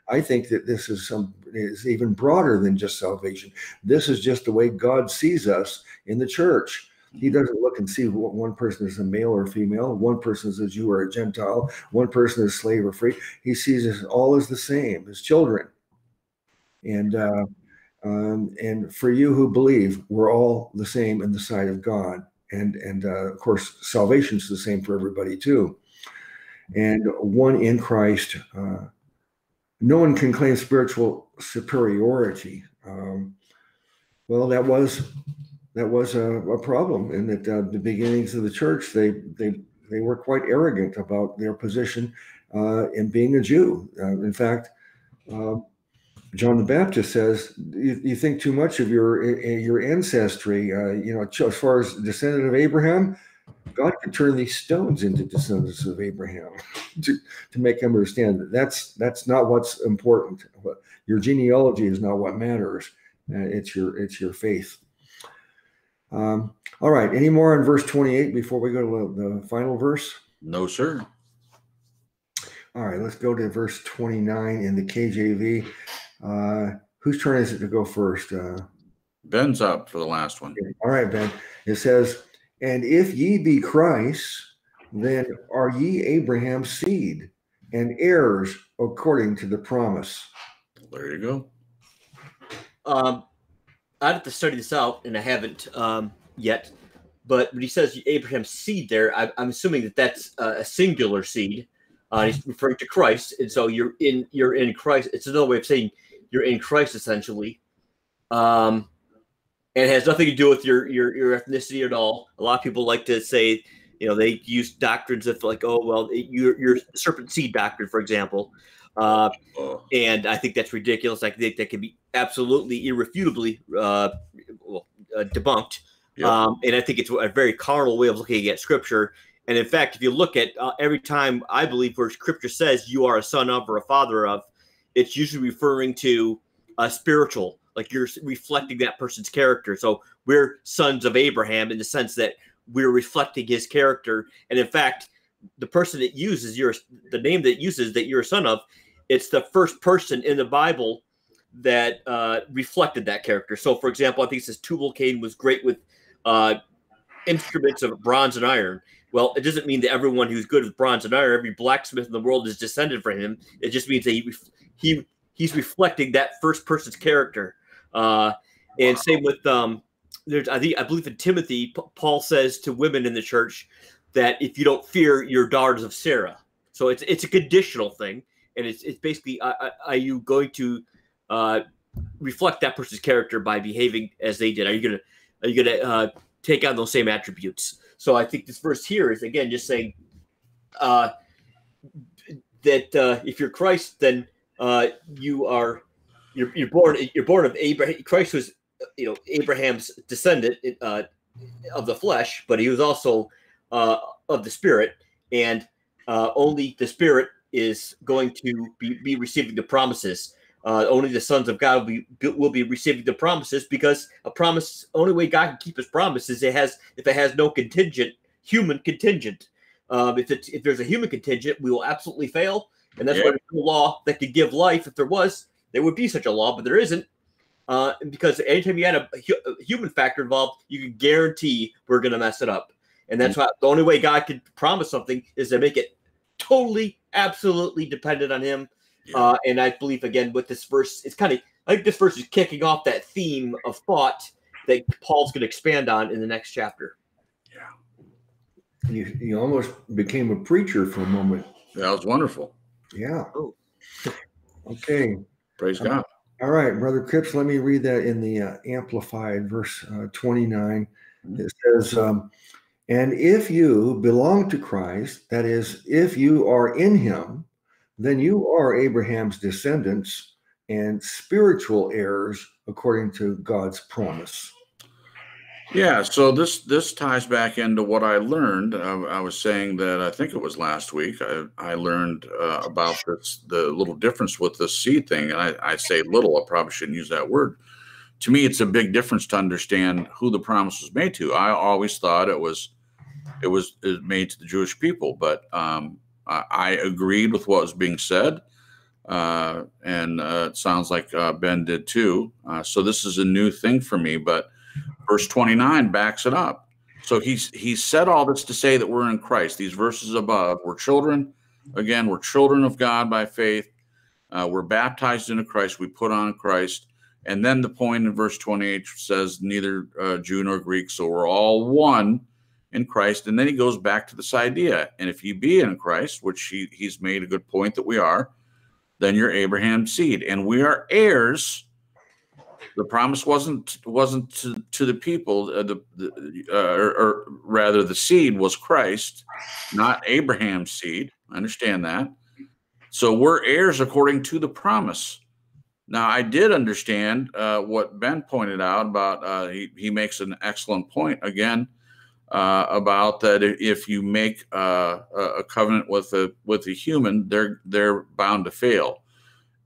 I think that this is some is even broader than just salvation. This is just the way God sees us in the church. He doesn't look and see what one person is a male or female, one person is a Jew or a Gentile, one person is slave or free. He sees us all as the same, as children. And uh, um, and for you who believe, we're all the same in the sight of God. And and uh, of course, salvation is the same for everybody too. And one in Christ. Uh, no one can claim spiritual superiority. Um, well, that was that was a, a problem in that uh, the beginnings of the church they they they were quite arrogant about their position uh, in being a Jew. Uh, in fact, uh, John the Baptist says, "You, you think too much of your eh, eh, your ancestry. Uh, you know, as far as descendant of Abraham, God could turn these stones into descendants of Abraham to, to make them understand that that's that's not what's important. Your genealogy is not what matters. Uh, it's your it's your faith." Um, all right. Any more on verse 28 before we go to the, the final verse? No, sir. All right, let's go to verse 29 in the KJV. Uh, whose turn is it to go first? Uh, Ben's up for the last one. All right, Ben. It says, And if ye be Christ, then are ye Abraham's seed and heirs according to the promise. There you go. Um, I'd have to study this out, and I haven't um, yet. But when he says Abraham's seed there, I, am assuming that that's a singular seed. Uh, he's referring to Christ, and so you're in you're in Christ. It's another way of saying you're in Christ essentially. Um, and it has nothing to do with your, your your ethnicity at all. A lot of people like to say, you know, they use doctrines of like, oh well, you're, you're serpent seed doctrine, for example. Uh, and I think that's ridiculous. I think that can be absolutely irrefutably uh, well, uh, debunked. Yep. Um, and I think it's a very carnal way of looking at Scripture. And in fact, if you look at uh, every time I believe where Scripture says you are a son of or a father of, it's usually referring to a spiritual, like you're reflecting that person's character. So we're sons of Abraham in the sense that we're reflecting his character. And in fact, the person that uses your the name that uses that you're a son of, it's the first person in the Bible that uh, reflected that character. So, for example, I think it says Tubal Cain was great with uh, instruments of bronze and iron. Well, it doesn't mean that everyone who's good with bronze and iron, every blacksmith in the world is descended from him. It just means that he he he's reflecting that first person's character. Uh, and wow. same with um, there's I think I believe in Timothy, Paul says to women in the church that if you don't fear your daughters of Sarah, so it's it's a conditional thing, and it's it's basically are, are you going to uh, reflect that person's character by behaving as they did? Are you gonna are you gonna uh, take on those same attributes? So I think this verse here is again just saying uh, that uh, if you're Christ, then uh, you are you're, you're born you're born of Abraham. Christ was you know Abraham's descendant uh, of the flesh, but he was also uh, of the spirit, and uh, only the spirit is going to be, be receiving the promises. Uh, only the sons of God will be will be receiving the promises because a promise only way God can keep His promises it has if it has no contingent human contingent. Um, if it's if there's a human contingent, we will absolutely fail, and that's yeah. why there's no law that could give life. If there was, there would be such a law, but there isn't. Uh, because anytime you had a, a, human factor involved, you can guarantee we're going to mess it up. And that's mm-hmm. why the only way God can promise something is to make it totally, absolutely dependent on Him. Yeah. Uh, and I believe again with this verse, it's kind of I think this verse is kicking off that theme of thought that Paul's going to expand on in the next chapter. Yeah, you you almost became a preacher for a moment. That was wonderful. Yeah. Oh. Okay. Praise God. All right, Brother Cripps, let me read that in the uh, Amplified, verse uh, 29. Mm-hmm. It says, um, And if you belong to Christ, that is, if you are in him, then you are Abraham's descendants and spiritual heirs according to God's promise. Yeah, so this this ties back into what I learned. Uh, I was saying that I think it was last week. I, I learned uh, about this the little difference with the seed thing, and I, I say little. I probably shouldn't use that word. To me, it's a big difference to understand who the promise was made to. I always thought it was it was, it was made to the Jewish people, but um, I, I, agreed with what was being said, uh, and uh, it sounds like uh, Ben did too. Uh, so this is a new thing for me, but verse 29 backs it up. So he's he said all this to say that we're in Christ. These verses above, we're children. Again, we're children of God by faith. Uh, we're baptized into Christ. We put on Christ. And then the point in verse 28 says, neither uh, Jew nor Greek. So we're all one in Christ. And then he goes back to this idea. And if you be in Christ, which he, he's made a good point that we are, then you're Abraham's seed. And we are heirs the promise wasn't wasn't to, to the people uh, the, the uh, or, or, rather the seed was christ not abraham's seed i understand that so we're heirs according to the promise now i did understand uh, what ben pointed out about uh, he, he makes an excellent point again uh, about that if you make uh, a covenant with a with a human they're they're bound to fail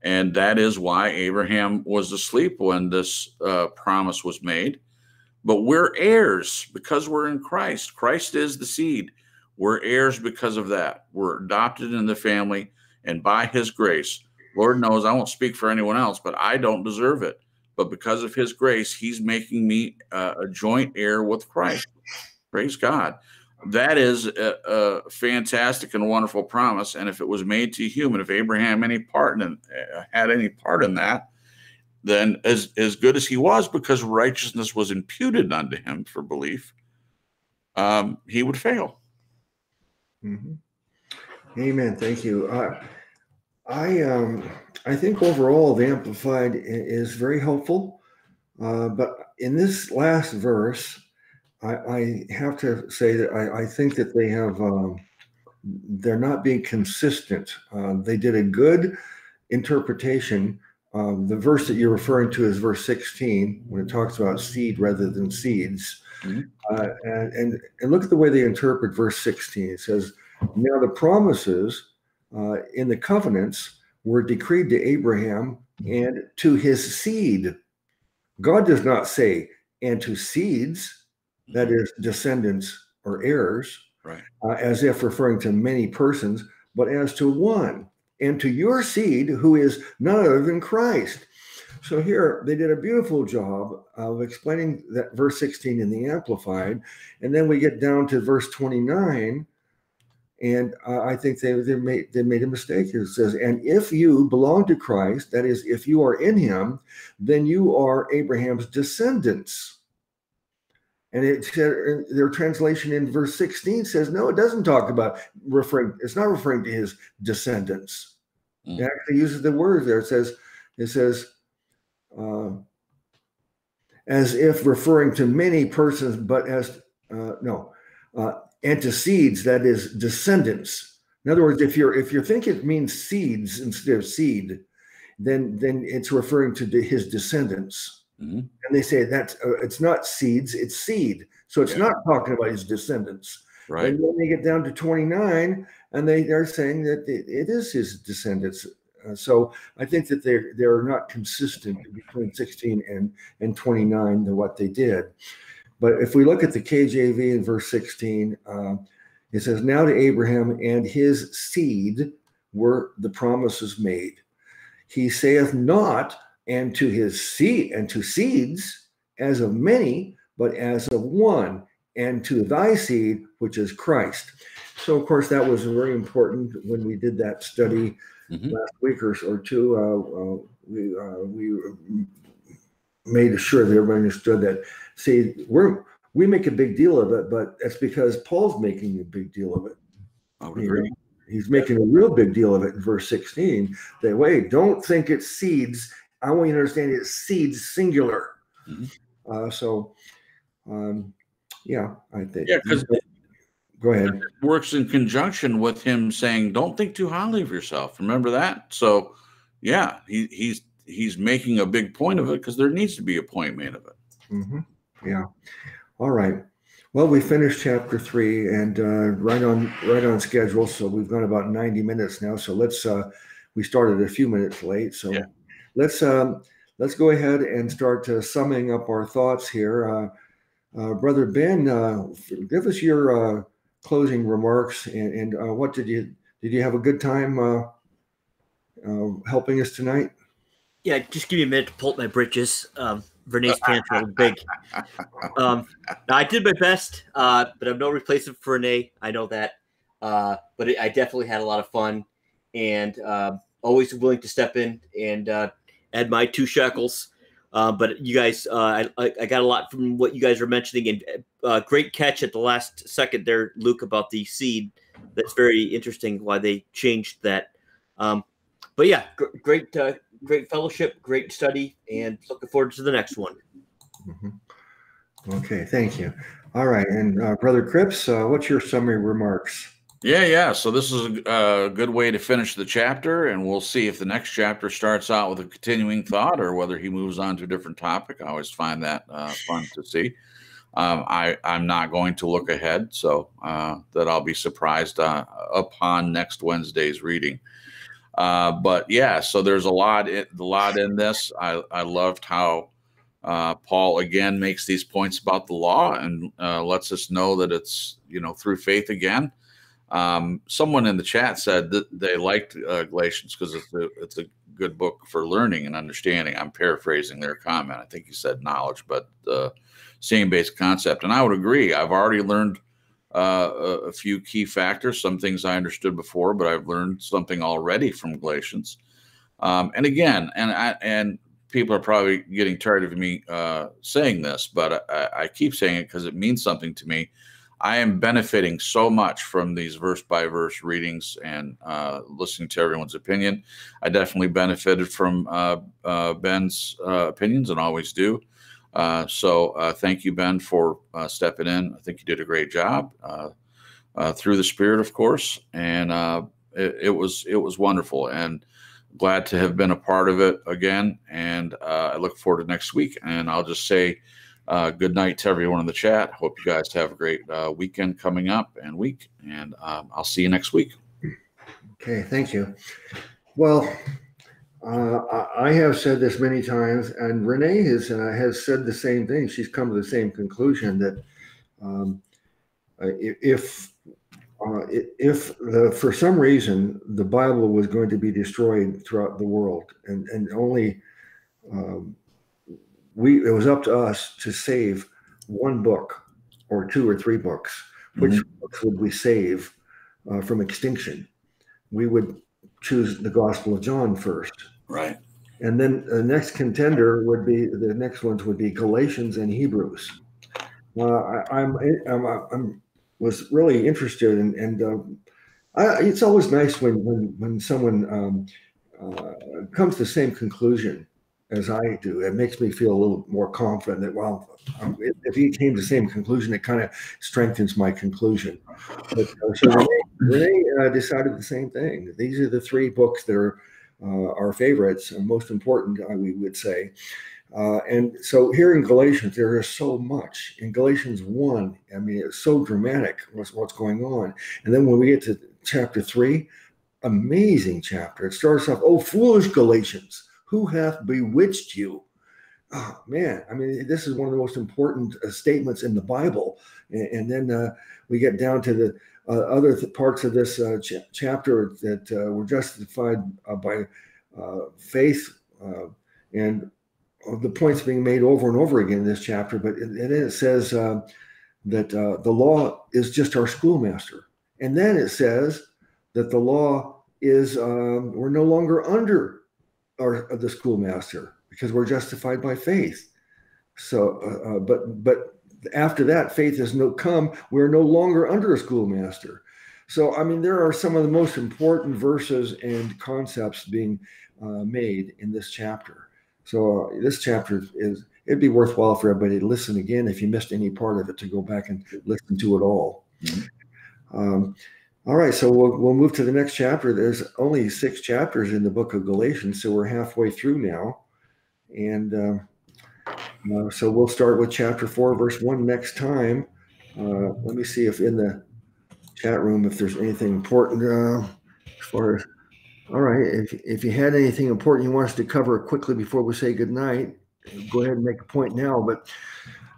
and that is why Abraham was asleep when this uh, promise was made. But we're heirs because we're in Christ. Christ is the seed. We're heirs because of that. We're adopted in the family, and by his grace, Lord knows I won't speak for anyone else, but I don't deserve it. But because of his grace, he's making me uh, a joint heir with Christ. Praise God that is a, a, fantastic and wonderful promise. And if it was made to human, if Abraham any part in had any part in that, then as as good as he was, because righteousness was imputed unto him for belief, um, he would fail. Mm-hmm. Amen. Thank you. Uh, I um, I think overall the Amplified is very helpful, uh, but in this last verse, I, I have to say that I, I think that they have um, they're not being consistent. Uh, they did a good interpretation. Um, the verse that you're referring to is verse 16 when it talks about seed rather than seeds. Mm-hmm. Uh, and, and, and look at the way they interpret verse 16. It says, Now the promises uh, in the covenants were decreed to Abraham and to his seed. God does not say, and to seeds that is descendants or heirs. right. uh, as if referring to many persons, but as to one, and to your seed, who is none other than Christ. So here they did a beautiful job of explaining that verse 16 in the Amplified. And then we get down to verse 29. And uh, I think they, they, made, they made a mistake. It says, And if you belong to Christ, that is, if you are in him, then you are Abraham's descendants. And it said their translation in verse 16 says, no, it doesn't talk about referring, it's not referring to his descendants. Mm. It actually uses the word there. It says, it says, uh, as if referring to many persons, but as uh, no, uh, antecedes, that is descendants. In other words, if you're if you think it means seeds instead of seed, then then it's referring to his descendants. Mm-hmm. And they say that uh, it's not seeds, it's seed. So it's yeah. not talking about his descendants. Right. And then they get down to 29, and they are saying that it, it is his descendants. Uh, so I think that they're they're not consistent between 16 and and 29 to what they did. But if we look at the KJV in verse 16, uh, it says, "Now to Abraham and his seed were the promises made. He saith not, and to his seed and to seeds as of many, but as of one, and to thy seed, which is Christ." So, of course, that was very important when we did that study mm-hmm. last week or, or two, uh, uh, we uh, we made sure that everybody understood that. See, we're we make a big deal of it, but that's because Paul's making a big deal of it. I would agree. Know? He's making a real big deal of it in verse 16. That way, don't think it's seeds. I want you to understand it's seeds singular. Mm-hmm. Uh, so, um, yeah, I think. Yeah, because Go ahead. works in conjunction with him saying, "Don't think too highly of yourself." Remember that. So, yeah, he, he's he's making a big point of it because there needs to be a point made of it. Mm-hmm. Yeah. All right. Well, we finished chapter three and uh, right on right on schedule. So we've gone about ninety minutes now. So let's uh, we started a few minutes late. So yeah. Let's um, let's go ahead and start uh, summing up our thoughts here. Uh, uh, Brother Ben, uh, give us your uh, closing remarks and, and uh, what did you did you have a good time uh, uh, helping us tonight? Yeah, just give me a minute to pull up my britches. Um, Renee's pants are big. Um, I did my best, uh, but I'm no replacement for Renee. I know that, uh, but it, I definitely had a lot of fun, and uh, always willing to step in and uh, add my two shekels. Uh, but you guys, uh, I, I got a lot from what you guys were mentioning, and uh, great catch at the last second there, Luke, about the seed. That's very interesting why they changed that. Um, but yeah, gr- great, uh, great fellowship, great study, and looking forward to the next one. Mm-hmm. Okay, thank you. All right, and uh, Brother Cripps, uh, what's your summary remarks? Yeah, yeah. So this is a, a, good way to finish the chapter, and we'll see if the next chapter starts out with a continuing thought or whether he moves on to a different topic. I always find that uh, fun to see. Um, I, I'm not going to look ahead, so uh, that I'll be surprised uh, upon next Wednesday's reading. Uh, but yeah, so there's a lot, in, a lot in this. I, I loved how uh, Paul again makes these points about the law and uh, lets us know that it's you know through faith again um, someone in the chat said that they liked uh, Galatians because it's a, it's a good book for learning and understanding. I'm paraphrasing their comment. I think he said knowledge, but uh, same basic concept. And I would agree. I've already learned uh, a, few key factors, some things I understood before, but I've learned something already from Galatians. Um, and again, and I, and people are probably getting tired of me uh, saying this, but I, I keep saying it because it means something to me I am benefiting so much from these verse by verse readings and uh, listening to everyone's opinion. I definitely benefited from uh, uh, Ben's uh, opinions and always do. Uh, so uh, thank you, Ben, for stepping in. I think you did a great job through the Spirit, of course, and it, it, was it was wonderful and glad to have been a part of it again. And I look forward to next week. And I'll just say. Uh, good night to everyone in the chat. Hope you guys have a great uh, weekend coming up and week, and um, I'll see you next week. Okay, thank you. Well, uh, I have said this many times, and Renee has uh, has said the same thing. She's come to the same conclusion that um, uh, if uh, if the, for some reason the Bible was going to be destroyed throughout the world, and and only um, we it was up to us to save one book or two or three books. Which mm-hmm. books would we save uh, from extinction? We would choose the Gospel of John first, right? And then the next contender would be the next ones would be Galatians and Hebrews. Uh, I, am I'm, I'm, I'm was really interested in, and um, I, it's always nice when when when someone um, uh, comes to the same conclusion as I do. It makes me feel a little more confident that well, um, if he came to the same conclusion, it kind of strengthens my conclusion. But, uh, so Renee uh, decided the same thing. These are the three books that are uh, our favorites and most important, we would say. Uh, and so here in Galatians, there is so much. In Galatians 1, I mean, it's so dramatic what's, what's going on. And then when we get to chapter 3, amazing chapter. It starts off, Oh, foolish Galatians, who hath bewitched you? Oh, man, I mean, this is one of the most important uh, statements in the Bible. And, and then uh, we get down to the uh, other th- parts of this uh, ch- chapter that uh, were justified uh, by faith and the points being made over and over again in this chapter, but and then it says that the law is just our schoolmaster, and then it says that the law is um, we're no longer under our the schoolmaster because we're justified by faith. So, uh, uh, but but after that, faith has no come. We're no longer under a schoolmaster. So, I mean, there are some of the most important verses and concepts being uh, made in this chapter. So uh, this chapter is it'd be worthwhile for everybody to listen again if you missed any part of it to go back and listen to it all. Mm-hmm. Um, all right, so we'll we'll move to the next chapter. There's only six chapters in the book of Galatians, so we're halfway through now, and uh, uh, so we'll start with chapter four, verse one next time. Uh, let me see if in the chat room if there's anything important uh, as far as all right. If, if you had anything important you want us to cover quickly before we say goodnight, go ahead and make a point now. But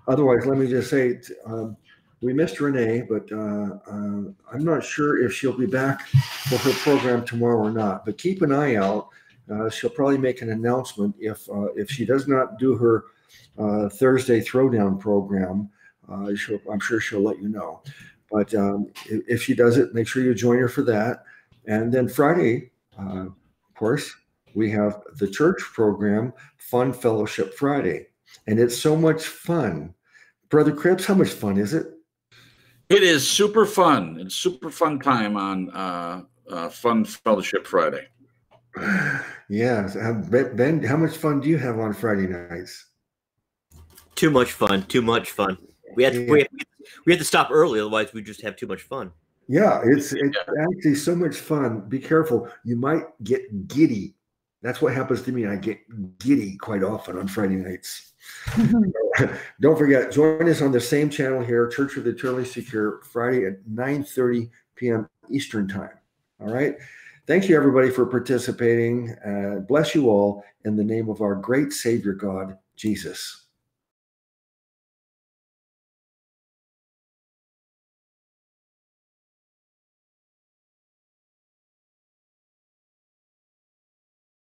otherwise, let me just say um, we missed Renee, but uh, uh, I'm not sure if she'll be back for her program tomorrow or not. But keep an eye out. Uh, she'll probably make an announcement if uh, if she does not do her uh, Thursday throwdown program. Uh, I'm sure she'll let you know. But um, if, if she does it, make sure you join her for that. And then Friday, of course, we have the church program, Fun Fellowship Friday, and it's so much fun. Brother Cripps, how much fun is it? It is super fun. It's super fun time on uh, uh, Fun Fellowship Friday. Yeah, Ben, how much fun do you have on Friday nights? Too much fun. Too much fun. We had to, yeah. we, had, we had to stop early, otherwise we just have too much fun. Yeah, it's it's actually so much fun. Be careful; you might get giddy. That's what happens to me. I get giddy quite often on Friday nights. Don't forget, join us on the same channel here, Church of the Eternally Secure, Friday at 9:30 p.m. Eastern Time. All right. Thank you, everybody, for participating. Uh, bless you all in the name of our great Savior God, Jesus.